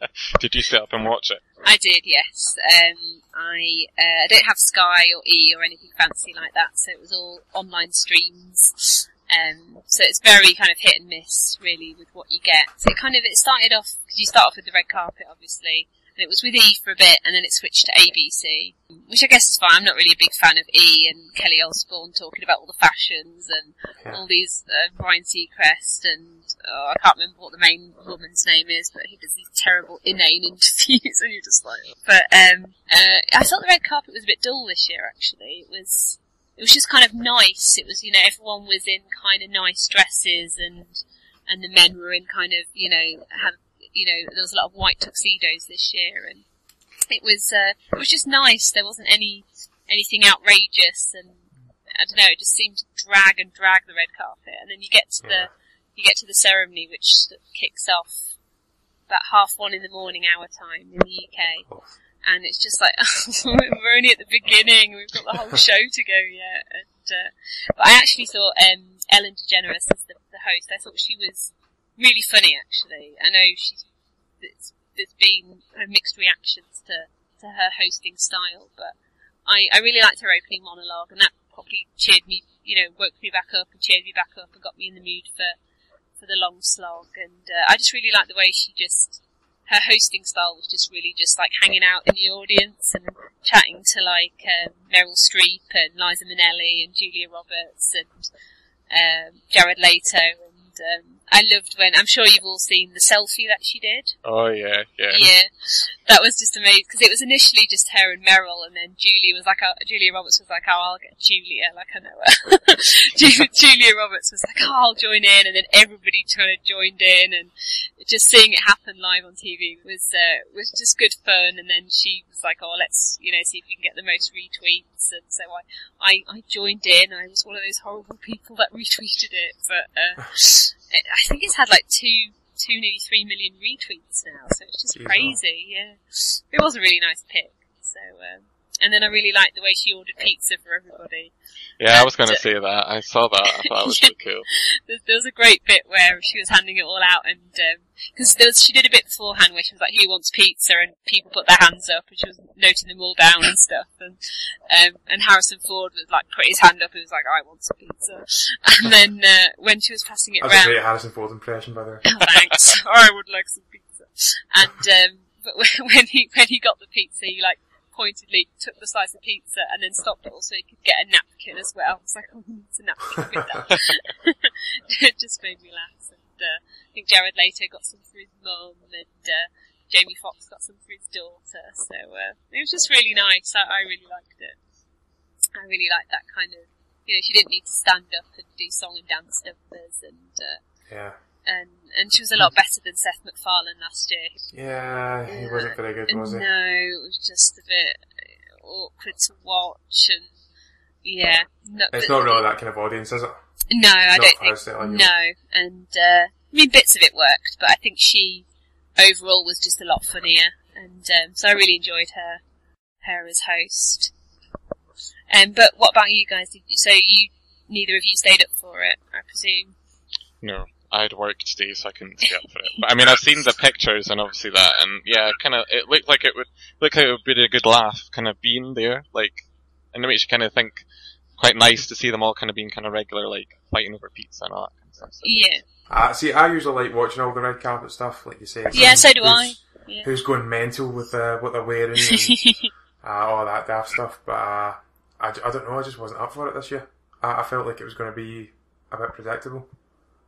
[SPEAKER 3] <laughs> <laughs>
[SPEAKER 2] did you sit up and watch it?
[SPEAKER 3] I did, yes. Um, I uh, I don't have Sky or E or anything fancy like that, so it was all online streams. Um, so it's very kind of hit and miss, really, with what you get. So it kind of it started off because you start off with the red carpet, obviously, and it was with E for a bit, and then it switched to ABC, which I guess is fine. I'm not really a big fan of E and Kelly Osbourne talking about all the fashions and
[SPEAKER 1] Yeah.
[SPEAKER 3] all these uh, Ryan Seacrest and oh, I can't remember what the main woman's name is, but he does these terrible inane <laughs> interviews, and you're just like. But um, uh, I thought the red carpet was a bit dull this year. Actually, it was. It was just kind of nice. It was, you know, everyone was in kind of nice dresses, and and the men were in kind of, you know, have, you know, there was a lot of white tuxedos this year, and it was, uh, it was just nice. There wasn't any anything outrageous, and I don't know, it just seemed to drag and drag the red carpet, and then you get to the you get to the ceremony, which kicks off about half one in the morning our time in the UK, and it's just like <laughs> we're only at the beginning. We've got the whole <laughs> show to go yet. And, uh, but I actually thought um, Ellen DeGeneres as the, the host. I thought she was really funny. Actually, I know she's there's, there's been mixed reactions to to her hosting style, but I, I really liked her opening monologue, and that probably cheered me, you know, woke me back up and cheered me back up and got me in the mood for for the long slog. And uh, I just really liked the way she just her hosting style was just really just like hanging out in the audience and chatting to like um, Meryl Streep and Liza Minnelli and Julia Roberts and um, Jared Leto and um, I loved when I'm sure you've all seen the selfie that she did.
[SPEAKER 2] Oh yeah, yeah.
[SPEAKER 3] Yeah, that was just amazing because it was initially just her and Meryl, and then Julia was like, oh, Julia Roberts was like, "Oh, I'll get Julia," like I know her. <laughs> Julia Roberts was like, "Oh, I'll join in," and then everybody kind of joined in, and just seeing it happen live on TV was uh, was just good fun. And then she was like, "Oh, let's you know see if we can get the most retweets," and so I I, I joined in. I was one of those horrible people that <laughs> retweeted it, but. Uh, I think it's had like two, two, nearly three million retweets now, so it's just Jeez crazy. Yeah, it was a really nice pick. So, um, and then I really liked the way she ordered pizza for everybody.
[SPEAKER 2] Yeah, and I was going to say that. I saw that. I thought it was <laughs> yeah. really cool.
[SPEAKER 3] There, there, was a great bit where she was handing it all out, and because um, she did a bit beforehand where she was like, "Who wants pizza?" and people put their hands up, and she was noting them all down and stuff. And um, and Harrison Ford was like put his hand up and was like, "I want some pizza." <laughs> And then uh, when she was passing it
[SPEAKER 1] That's
[SPEAKER 3] around,
[SPEAKER 1] a great Harrison Ford impression, by the way.
[SPEAKER 3] Oh, thanks. <laughs> I would like some pizza. And um, but when he when he got the pizza, he like pointedly took the slice of pizza and then stopped it all so he could get a napkin as well. It's like, oh, needs a napkin <laughs> it just made me laugh. And uh, I think Jared Leto got some for his mum and uh, Jamie Foxx got some for his daughter. So uh, it was just really nice. I, I really liked it. I really liked that kind of, you know, she didn't need to stand up and do song and dance numbers and, uh,
[SPEAKER 1] yeah.
[SPEAKER 3] And, and she was a lot better than Seth MacFarlane last year.
[SPEAKER 1] Yeah, he wasn't very good, was he?
[SPEAKER 3] No, it was just a bit awkward to watch and, yeah.
[SPEAKER 1] No, it's not really that kind of audience, is it?
[SPEAKER 3] No, I don't think. No, and, uh, I mean, bits of it worked, but I think she overall was just a lot funnier, and um, so I really enjoyed her, her as host. Um, but what about you guys? Did you, so you, neither of you stayed up for it, I presume?
[SPEAKER 2] No, I'd work today, so I couldn't stay up for it. But I mean, I've seen the pictures and obviously that, and yeah, kind of, it looked like it would look like it would be a good laugh, kind of being there, like, and it makes you kind of think quite nice to see them all kind of being kind of regular, like fighting over pizza and all that kind of stuff. So
[SPEAKER 3] yeah.
[SPEAKER 1] Uh, see, I usually like watching all the red carpet stuff, like you say.
[SPEAKER 3] Yeah, so do I. Yeah.
[SPEAKER 1] Who's going mental with uh, what they're wearing and <laughs> uh, all that daft stuff, but uh, I, I don't know, I just wasn't up for it this year. I, I felt like it was going to be a bit predictable.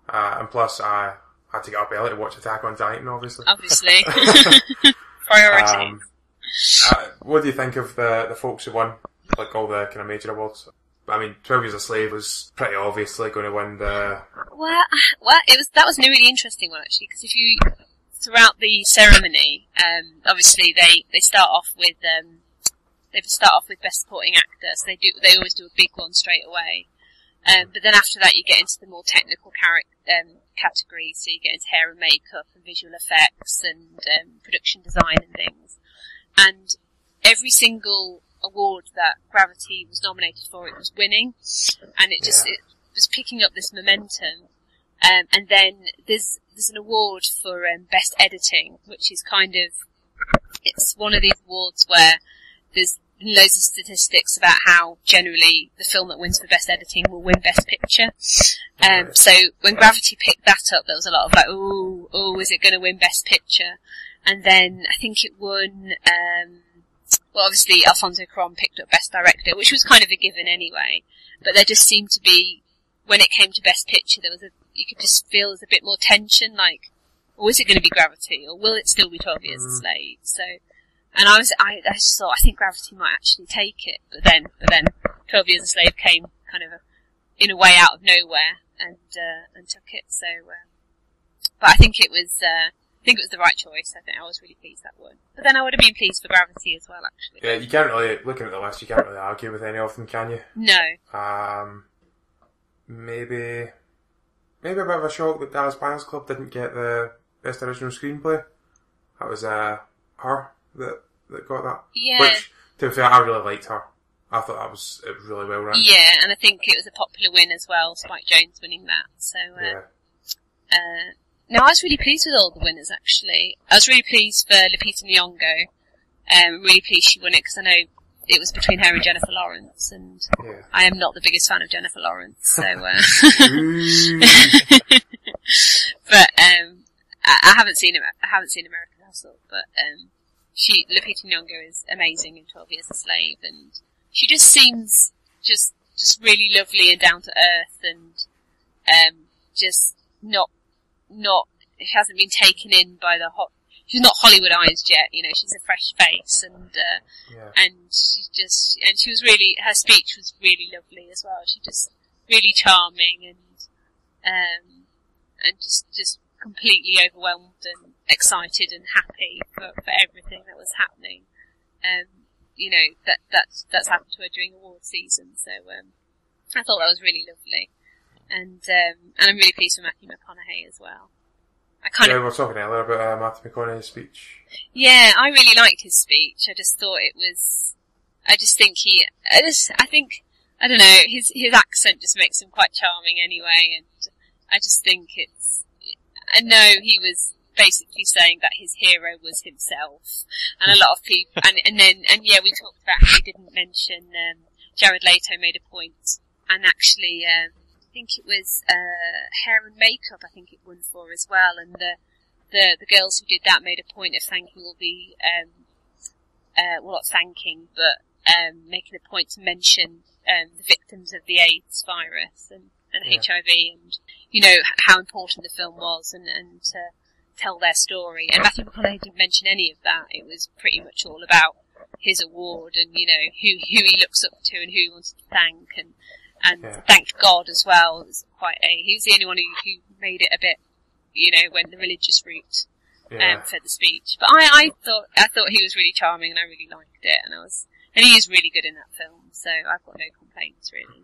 [SPEAKER 1] Uh, and plus, I had to get up early to watch Attack on Titan, obviously.
[SPEAKER 3] Obviously. <laughs> Priorities. Um,
[SPEAKER 1] uh, what do you think of the, the folks who won, like, all the kind of major awards? I mean, Twelve Years a Slave was pretty obviously going to win the.
[SPEAKER 3] Well, well, it was that was a really interesting one actually because if you throughout the ceremony, um, obviously they they start off with um, they start off with best supporting actor, so they do they always do a big one straight away. Um, but then after that, you get into the more technical um, categories. So you get into hair and makeup and visual effects and um, production design and things. And every single award that Gravity was nominated for, it was winning, and it just yeah. it was picking up this momentum. Um, and then there's there's an award for um, best editing, which is kind of it's one of these awards where there's loads of statistics about how generally the film that wins for best editing will win best picture. Um, so when Gravity picked that up, there was a lot of like, oh, oh, is it going to win best picture? And then I think it won. Um, well, obviously Alfonso Cuarón picked up best director, which was kind of a given anyway. But there just seemed to be, when it came to best picture, there was a you could just feel there's a bit more tension, like, or oh, is it going to be Gravity, or will it still be Twelve Years a mm. Slave? So and I was, I, I just thought, I think Gravity might actually take it, but then, but then, Twelve Years a Slave came kind of a, in a way out of nowhere and uh, and took it. So, uh, but I think it was, uh, I think it was the right choice. I think I was really pleased that one. But then I would have been pleased for Gravity as well, actually.
[SPEAKER 1] Yeah, you can't really looking at the list. You can't really argue with any of them, can you?
[SPEAKER 3] No.
[SPEAKER 1] Um, maybe, maybe a bit of a shock that Dallas Buyers Club didn't get the best original screenplay. That was uh, her that that got that.
[SPEAKER 3] Yeah.
[SPEAKER 1] Which, to be fair, I really liked her. I thought that was it was really well run.
[SPEAKER 3] Yeah, and I think it was a popular win as well, Spike Jonze winning that. So, uh, yeah. Uh, no, I was really pleased with all the winners actually. I was really pleased for Lupita Nyong'o. Um, really pleased she won it because I know it was between her and Jennifer Lawrence, and
[SPEAKER 1] Yeah.
[SPEAKER 3] I am not the biggest fan of Jennifer Lawrence, so. Uh, <laughs> <laughs> but um, I, I haven't seen I haven't seen American Hustle, but um, she Lupita Nyong'o is amazing in Twelve Years a Slave, and she just seems just just really lovely and down to earth, and um, just not not she hasn't been taken in by the hot. She's not Hollywoodized yet, you know. She's a fresh face, and uh,
[SPEAKER 1] yeah.
[SPEAKER 3] and she just and she was really her speech was really lovely as well. She just really charming and um and just just completely overwhelmed and excited and happy for, for everything that was happening. Um, you know that that's that's happened to her during award season. So um, I thought that was really lovely, and um, and I'm really pleased for Matthew McConaughey as well. I kind
[SPEAKER 1] Yeah,
[SPEAKER 3] of
[SPEAKER 1] we were talking earlier about uh, Matthew McConaughey's speech.
[SPEAKER 3] yeah, I really liked his speech. I just thought it was. I just think he. I just. I think. I don't know. His his accent just makes him quite charming anyway, and I just think it's. I know he was basically saying that his hero was himself, and a lot of people. And and then and yeah, we talked about how he didn't mention. Um, Jared Leto made a point, and actually, um, I think it was uh, hair and makeup. I think it won for as well, and the the the girls who did that made a point of thanking all the um uh well not thanking but um making a point to mention um the victims of the AIDS virus and, and
[SPEAKER 1] Yeah.
[SPEAKER 3] HIV and you know how important the film was and and to tell their story and Matthew McConaughey didn't mention any of that it was pretty much all about his award and you know who who he looks up to and who he wants to thank and and
[SPEAKER 1] Yeah.
[SPEAKER 3] thanked God as well. It was quite a he was the only one who, who made it a bit you know, went the religious route
[SPEAKER 1] Yeah.
[SPEAKER 3] um, for the speech. But I, I thought I thought he was really charming and I really liked it and I was and he is really good in that film, so I've got no complaints really.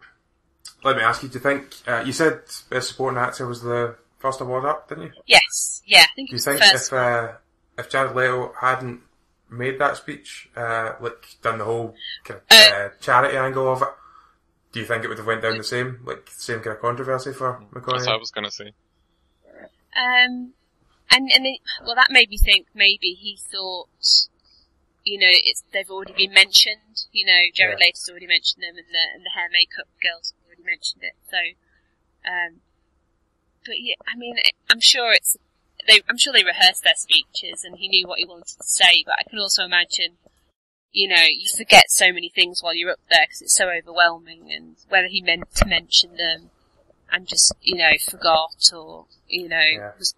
[SPEAKER 1] Let me ask you, do you think, uh, you said Best Supporting Actor was the first award up, didn't you?
[SPEAKER 3] Yes, yeah, I think
[SPEAKER 1] Do you think
[SPEAKER 3] first
[SPEAKER 1] if, uh, if Jared Leto hadn't made that speech, uh, like done the whole kind of,
[SPEAKER 3] Uh,
[SPEAKER 1] uh, charity angle of it, do you think it would have went down the same, like, same kind of controversy for
[SPEAKER 2] That's what I was going to say.
[SPEAKER 3] Um, and and it, well, that made me think maybe he thought, you know, it's they've already been mentioned. You know, Jared
[SPEAKER 1] Yeah.
[SPEAKER 3] Leto's already mentioned them, and the and the hair makeup girls have already mentioned it. So, um, but yeah, I mean, I'm sure it's they. I'm sure they rehearsed their speeches, and he knew what he wanted to say. But I can also imagine. You know, you forget so many things while you're up there because it's so overwhelming, and whether he meant to mention them and just you know forgot or you know
[SPEAKER 1] Yeah.
[SPEAKER 3] was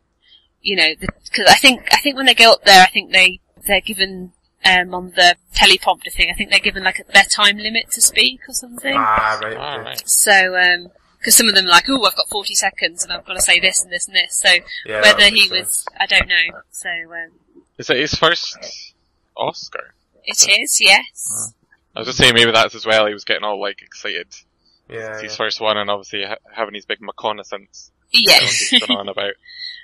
[SPEAKER 3] you know because I think I think when they go up there I think they they're given um on the teleprompter thing I think they're given like a, their time limit to speak or something
[SPEAKER 1] Ah, right.
[SPEAKER 2] Ah, right.
[SPEAKER 3] so um because some of them are like oh I've got 40 seconds and I've got to say this and this and this so
[SPEAKER 1] Yeah,
[SPEAKER 3] whether he
[SPEAKER 1] makes
[SPEAKER 3] was
[SPEAKER 1] sense.
[SPEAKER 3] I don't know so um
[SPEAKER 2] Is it his first Oscar?
[SPEAKER 3] it is yes
[SPEAKER 2] I was just saying maybe that's as well. He was getting all like excited.
[SPEAKER 1] Yeah,
[SPEAKER 2] It's his
[SPEAKER 1] yeah.
[SPEAKER 2] first one, and obviously ha- having his big reconnaissance that
[SPEAKER 3] yes
[SPEAKER 2] he's been on about.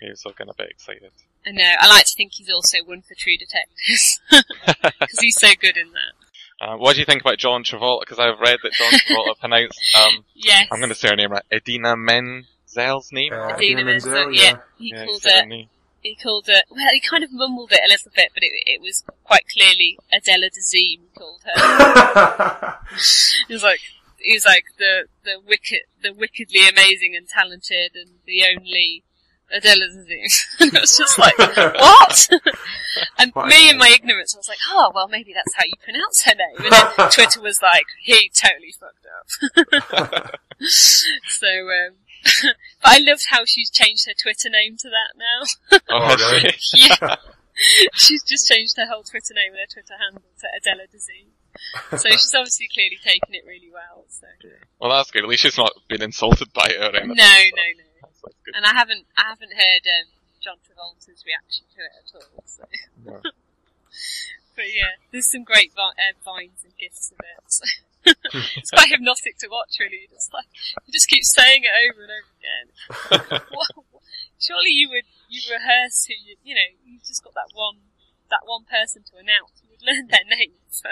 [SPEAKER 2] He was looking a bit excited.
[SPEAKER 3] I know I like to think he's also one for True Detectives <laughs> <laughs> <laughs> because he's so good in that
[SPEAKER 2] Uh, what do you think about John Travolta? Because I've read that John Travolta pronounced, um, <laughs>
[SPEAKER 3] yes
[SPEAKER 2] I'm going to say her name right, Edina Menzel's name.
[SPEAKER 1] Uh,
[SPEAKER 3] Idina
[SPEAKER 1] Idina
[SPEAKER 3] Menzel,
[SPEAKER 1] Menzel,
[SPEAKER 3] yeah.
[SPEAKER 1] yeah.
[SPEAKER 3] He
[SPEAKER 2] yeah,
[SPEAKER 3] called
[SPEAKER 2] her
[SPEAKER 3] it. He called it. Well, he kind of mumbled it a little bit, but it, it was quite clearly Adela Dazeem. He called her. <laughs> he was like, he was like the the wicked, the wickedly amazing and talented, and the only Adela Dazeem. <laughs> and it was just like, <laughs> what? <laughs> and
[SPEAKER 1] What
[SPEAKER 3] me, in my ignorance, I was like, oh well, maybe that's how you pronounce her name. And then Twitter was like, he totally fucked up. so, um, but I loved how she's changed her Twitter name to that now.
[SPEAKER 2] Oh,
[SPEAKER 1] really?
[SPEAKER 3] yeah. she's just changed her whole Twitter name and her Twitter handle to Adela Dazeem. So she's obviously clearly taken it really well. So
[SPEAKER 2] Well, that's good. At least she's not been insulted by her. or
[SPEAKER 3] no, no, no.
[SPEAKER 2] Good.
[SPEAKER 3] And I haven't, I haven't heard um, John Travolta's reaction to it at all. So.
[SPEAKER 2] No. <laughs>
[SPEAKER 3] But yeah, there's some great vi- uh, vines and gifs of it. So. <laughs> it's quite hypnotic to watch, really. Just like you just keep saying it over and over again. <laughs> Surely you would you rehearse who you you know you've just got that one that one person to announce. You would learn their names.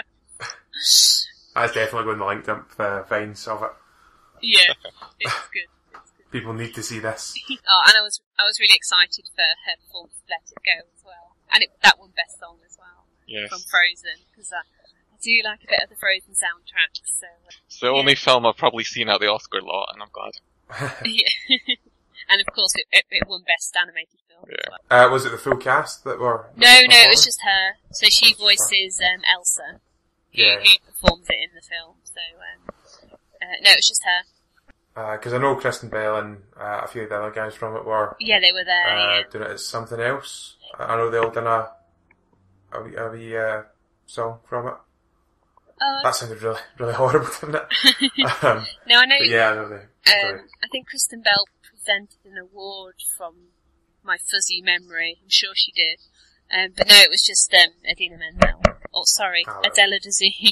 [SPEAKER 1] That's definitely going to link up uh, vines of it.
[SPEAKER 3] yeah, it's good. It's good.
[SPEAKER 1] People need to see this. <laughs>
[SPEAKER 3] Oh, and I was I was really excited for her performance of Let It Go as well, and it, that won Best Song as well
[SPEAKER 2] Yes.
[SPEAKER 3] from Frozen because I, I do like a bit of the Frozen soundtrack, so uh,
[SPEAKER 2] It's the only film I've probably seen at the Oscar lot, and I'm glad. <laughs> <laughs>
[SPEAKER 3] and of course, it, it, it won Best Animated Film.
[SPEAKER 2] Yeah.
[SPEAKER 3] well.
[SPEAKER 1] Uh, was it the full cast that were?
[SPEAKER 3] No, no, it was just her. So she voices um, Elsa, who,
[SPEAKER 1] Yeah.
[SPEAKER 3] who performs it in the film. So um, uh, no, it was just her.
[SPEAKER 1] Because Uh, I know Kristen Bell and uh, a few of the other guys from it were
[SPEAKER 3] Yeah, they were there.
[SPEAKER 1] uh,
[SPEAKER 3] yeah.
[SPEAKER 1] doing it as something else. I know they all done a a wee, a wee uh, song from it.
[SPEAKER 3] Oh,
[SPEAKER 1] That sounded really really <laughs> horrible, didn't it? <laughs> um,
[SPEAKER 3] no, I know.
[SPEAKER 1] yeah, I know they.
[SPEAKER 3] Um, I think Kristen Bell presented an award from my fuzzy memory. I'm sure she did. Um, but no, it was just um, Idina Menzel. Oh, sorry,
[SPEAKER 1] Oh, right.
[SPEAKER 3] Adela Dazeem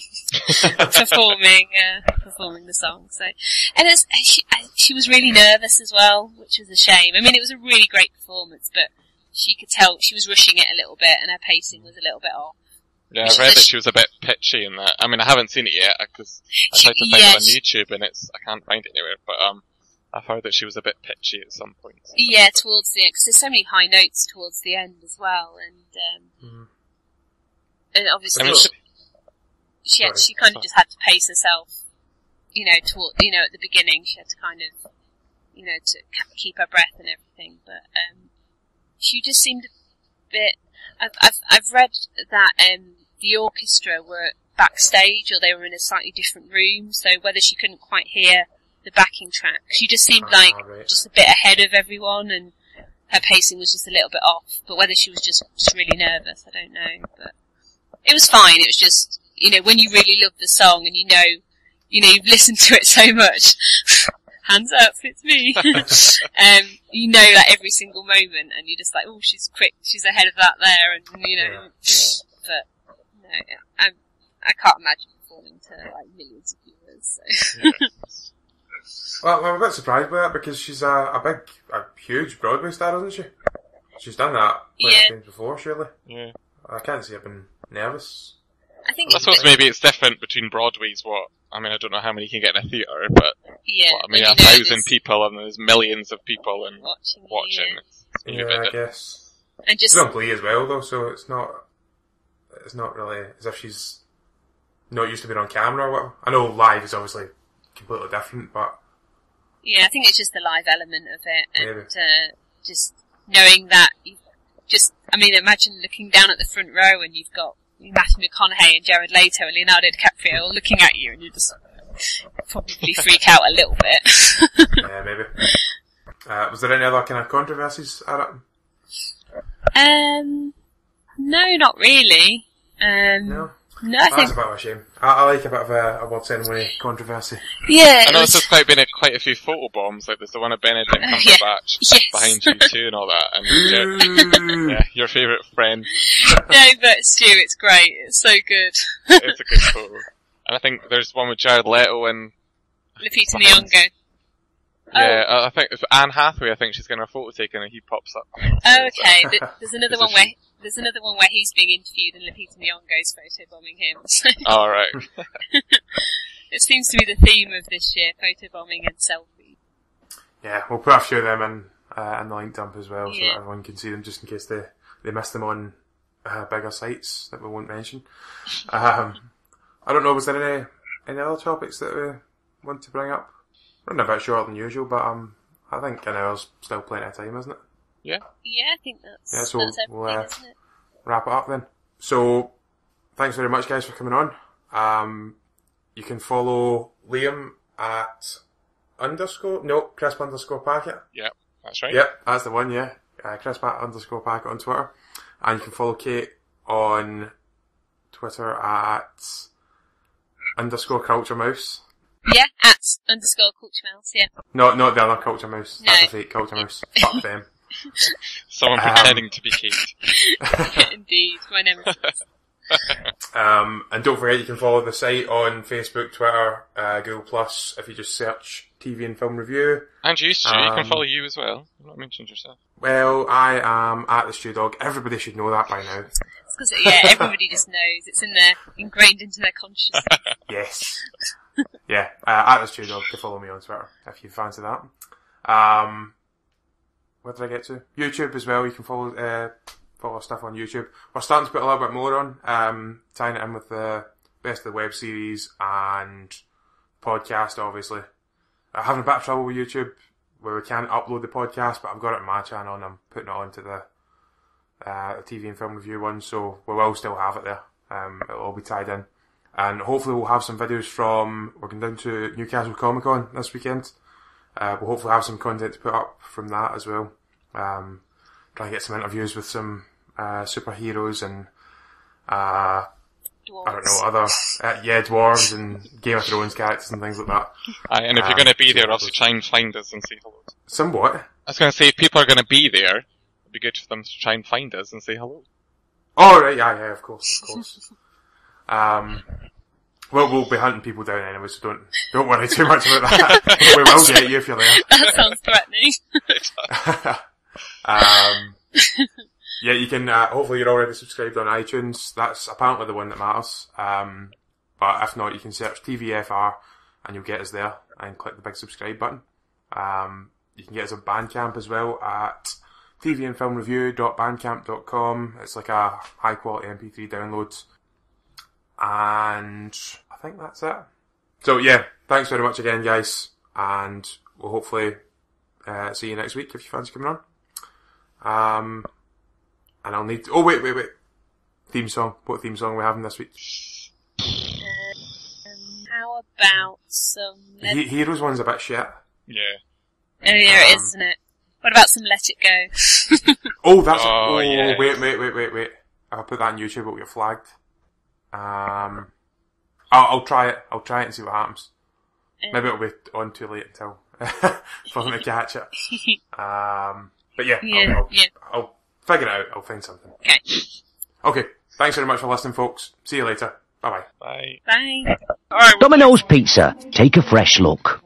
[SPEAKER 3] <laughs> performing uh, performing the song. So, and it's, she I, she was really nervous as well, which was a shame. I mean, it was a really great performance, but she could tell she was rushing it a little bit, and her pacing was a little bit off.
[SPEAKER 2] Yeah,
[SPEAKER 3] Which
[SPEAKER 2] I read that she was a bit pitchy in that. I mean, I haven't seen it yet because I tried to find
[SPEAKER 3] Yeah,
[SPEAKER 2] it on YouTube and it's I can't find it anywhere. But um, I've heard that she was a bit pitchy at some point.
[SPEAKER 3] Yeah, towards the end, because there's so many high notes towards the end as well, and um,
[SPEAKER 1] Mhm.
[SPEAKER 3] And obviously
[SPEAKER 2] I mean,
[SPEAKER 3] she, she, had, she kind of just had to pace herself, you know, toward you know at the beginning she had to kind of, you know, to keep her breath and everything, but um, she just seemed a bit. I've I've, I've read that um, the orchestra were backstage or they were in a slightly different room, so whether she couldn't quite hear the backing track, she just seemed
[SPEAKER 1] Ah,
[SPEAKER 3] like
[SPEAKER 1] right.
[SPEAKER 3] just a bit ahead of everyone and her pacing was just a little bit off. But whether she was just, just really nervous, I don't know. But it was fine. It was just, you know, when you really love the song and you know, you know, you've listened to it so much. <laughs> Hands up, it's me. <laughs> um, you know that every single moment, and you're just like, oh, she's quick, she's ahead of that there, and you know.
[SPEAKER 1] Yeah,
[SPEAKER 3] But no, I'm, I can't imagine performing to like millions of viewers. So.
[SPEAKER 1] Well, I'm a bit surprised by that because she's a, a big, a huge Broadway star, isn't she? She's done that quite
[SPEAKER 3] Yeah.
[SPEAKER 1] a times before, surely.
[SPEAKER 2] Yeah.
[SPEAKER 1] I can't see her being nervous.
[SPEAKER 3] I think
[SPEAKER 2] I
[SPEAKER 3] it's
[SPEAKER 2] suppose maybe it's different between Broadway's what. I mean, I don't know how many you can get in a theatre, but
[SPEAKER 3] yeah,
[SPEAKER 2] what, I mean, a thousand people and there's millions of people and
[SPEAKER 3] watching,
[SPEAKER 2] watching.
[SPEAKER 3] yeah.
[SPEAKER 2] It's, it's maybe
[SPEAKER 1] Yeah, I
[SPEAKER 2] bit
[SPEAKER 1] guess.
[SPEAKER 3] and just
[SPEAKER 1] She's on Glee as well, though, so it's not. It's not really as if she's not used to being on camera or whatever. I know live is obviously completely different, but
[SPEAKER 3] yeah, I think it's just the live element of it, and
[SPEAKER 1] Maybe.
[SPEAKER 3] uh, just knowing that you just. I mean, imagine looking down at the front row and you've got Matthew McConaughey and Jared Leto and Leonardo DiCaprio all looking at you, and you just probably freak out a little bit. <laughs>
[SPEAKER 1] yeah, maybe. Uh, was there any other kind of controversies at it?
[SPEAKER 3] um, no, not really. Um,
[SPEAKER 1] No.
[SPEAKER 3] No, I
[SPEAKER 1] That's
[SPEAKER 3] think
[SPEAKER 1] a bit of a shame. I, I like a bit of a award ceremony controversy.
[SPEAKER 3] yeah.
[SPEAKER 2] I
[SPEAKER 3] it
[SPEAKER 2] know
[SPEAKER 3] was-
[SPEAKER 2] there's quite been a, quite a few photo bombs. Like there's the one of Benedict uh,
[SPEAKER 3] yeah.
[SPEAKER 2] Cumberbatch <laughs>
[SPEAKER 3] Yes.
[SPEAKER 2] behind U2, and all that. And your, yeah, your favourite friend. <laughs>
[SPEAKER 3] no, but Stu, it's great. It's so good.
[SPEAKER 2] It's a good photo. And I think there's one with Jared Leto and
[SPEAKER 3] Lupita
[SPEAKER 2] Behind.
[SPEAKER 3] Nyong'o.
[SPEAKER 2] Yeah, I I think it's Anne Hathaway. I think she's getting a photo taken, and he pops up.
[SPEAKER 3] Oh, okay. Th- There's <laughs> another one where there's another one where he's being interviewed and Lupita Nyong'o's photobombing him. <laughs> So
[SPEAKER 2] All right. <laughs>
[SPEAKER 3] it seems to be the theme of this year: photobombing and selfie.
[SPEAKER 1] Yeah, we'll put a few of them in, uh, in the link dump as well, so that everyone can see them just in case they, they missed them on uh, bigger sites that we won't mention. Um, I don't know, was there any, any other topics that we want to bring up? Running a bit shorter than usual, but um, I think an hour's still plenty of time, isn't it?
[SPEAKER 3] Yeah, Yeah, I think that's
[SPEAKER 1] Yeah, so
[SPEAKER 3] that's
[SPEAKER 1] we'll, uh,
[SPEAKER 3] isn't it?
[SPEAKER 1] wrap it up then. So, thanks very much, guys, for coming on. Um, you can follow Liam at underscore no crisp underscore packet.
[SPEAKER 2] Yeah, that's right.
[SPEAKER 1] Yep, that's the one. Yeah, uh, crisp at underscore packet on Twitter, and you can follow Kate on Twitter at underscore culture mouse.
[SPEAKER 3] Yeah, at underscore culture mouse. Yeah,
[SPEAKER 1] Not not the other culture mouse.
[SPEAKER 3] No.
[SPEAKER 1] a fake culture mouse. Fuck <laughs> them.
[SPEAKER 2] Someone
[SPEAKER 1] Um,
[SPEAKER 2] pretending to be Kate. <laughs>
[SPEAKER 3] indeed. My nemesis. <laughs>
[SPEAKER 1] Um, and don't forget, you can follow the site on Facebook, Twitter, uh, Google Plus. If you just search TV and Film Review.
[SPEAKER 2] And you, Stu, you
[SPEAKER 1] Um,
[SPEAKER 2] can follow you as well. You've not mentioned yourself.
[SPEAKER 1] Well, I am at the Stew Dog. Everybody should know that by now.
[SPEAKER 3] It's 'cause, yeah, everybody just knows. It's in there, ingrained into their consciousness.
[SPEAKER 1] Yes. Yeah, uh, at Dog to follow me on Twitter if you fancy that. Um, what did I get to? YouTube as well. You can follow uh, follow stuff on YouTube. We're starting to put a little bit more on, um, tying it in with the best of the web series and podcast, obviously. I'm having a bit of trouble with YouTube where we can't upload the podcast, but I've got it on my channel and I'm putting it onto the, uh, the TV and film review one, so we will still have it there. Um, it'll all be tied in. And hopefully we'll have some videos from, we're going down to Newcastle Comic Con this weekend. Uh, we'll hopefully have some content to put up from that as well. Um, try and get some interviews with some, uh, superheroes and, uh, I don't know, other, uh, yeah, dwarves and Game of Thrones characters and things like that.
[SPEAKER 2] Aye, and if you're
[SPEAKER 1] Um,
[SPEAKER 2] going to be there, also try and find us and say hello.
[SPEAKER 1] Somewhat.
[SPEAKER 2] I was going to say, if people are going to be there, it'd be good for them to try and find us and say hello.
[SPEAKER 1] Oh, right, yeah, yeah, of course, of course. <laughs> um, well, we'll be hunting people down anyway, so don't, don't worry too much about that. <laughs> we will get you if you're there.
[SPEAKER 4] That sounds threatening. <laughs>
[SPEAKER 1] um, yeah, you can, uh, hopefully you're already subscribed on iTunes. That's apparently the one that matters. Um, but if not, you can search TVFR and you'll get us there and click the big subscribe button. Um, you can get us on Bandcamp as well at tvandfilmreview.bandcamp.com. It's like a high quality MP3 download. And I think that's it. So yeah, thanks very much again guys. And we'll hopefully uh, see you next week if you fancy coming on. Um, and I'll need. To, oh wait, wait, wait. Theme song. What theme song are we having this week?
[SPEAKER 4] Um, how about some? Let-
[SPEAKER 1] He- Heroes one's a bit shit.
[SPEAKER 2] Yeah.
[SPEAKER 4] oh, yeah, it
[SPEAKER 1] um,
[SPEAKER 4] is, isn't it? What about some Let It Go? <laughs>
[SPEAKER 1] Oh, that's.
[SPEAKER 2] Oh,
[SPEAKER 1] Oh,
[SPEAKER 2] yeah.
[SPEAKER 1] wait, wait, wait, wait, wait. I'll put that on YouTube. It'll get flagged. Um, I'll, I'll try it. I'll try it and see what happens. Maybe it'll be on too late until <laughs> for them to catch it. <laughs> Um, but yeah,
[SPEAKER 4] Yeah,
[SPEAKER 1] I'll, I'll,
[SPEAKER 4] yeah.
[SPEAKER 1] I'll figure it out. I'll find something.
[SPEAKER 4] Okay.
[SPEAKER 1] Okay. Thanks very much for listening, folks. See you later. Bye bye.
[SPEAKER 2] Bye.
[SPEAKER 4] Bye.
[SPEAKER 2] Alright,
[SPEAKER 5] Domino's Pizza. Take a fresh look.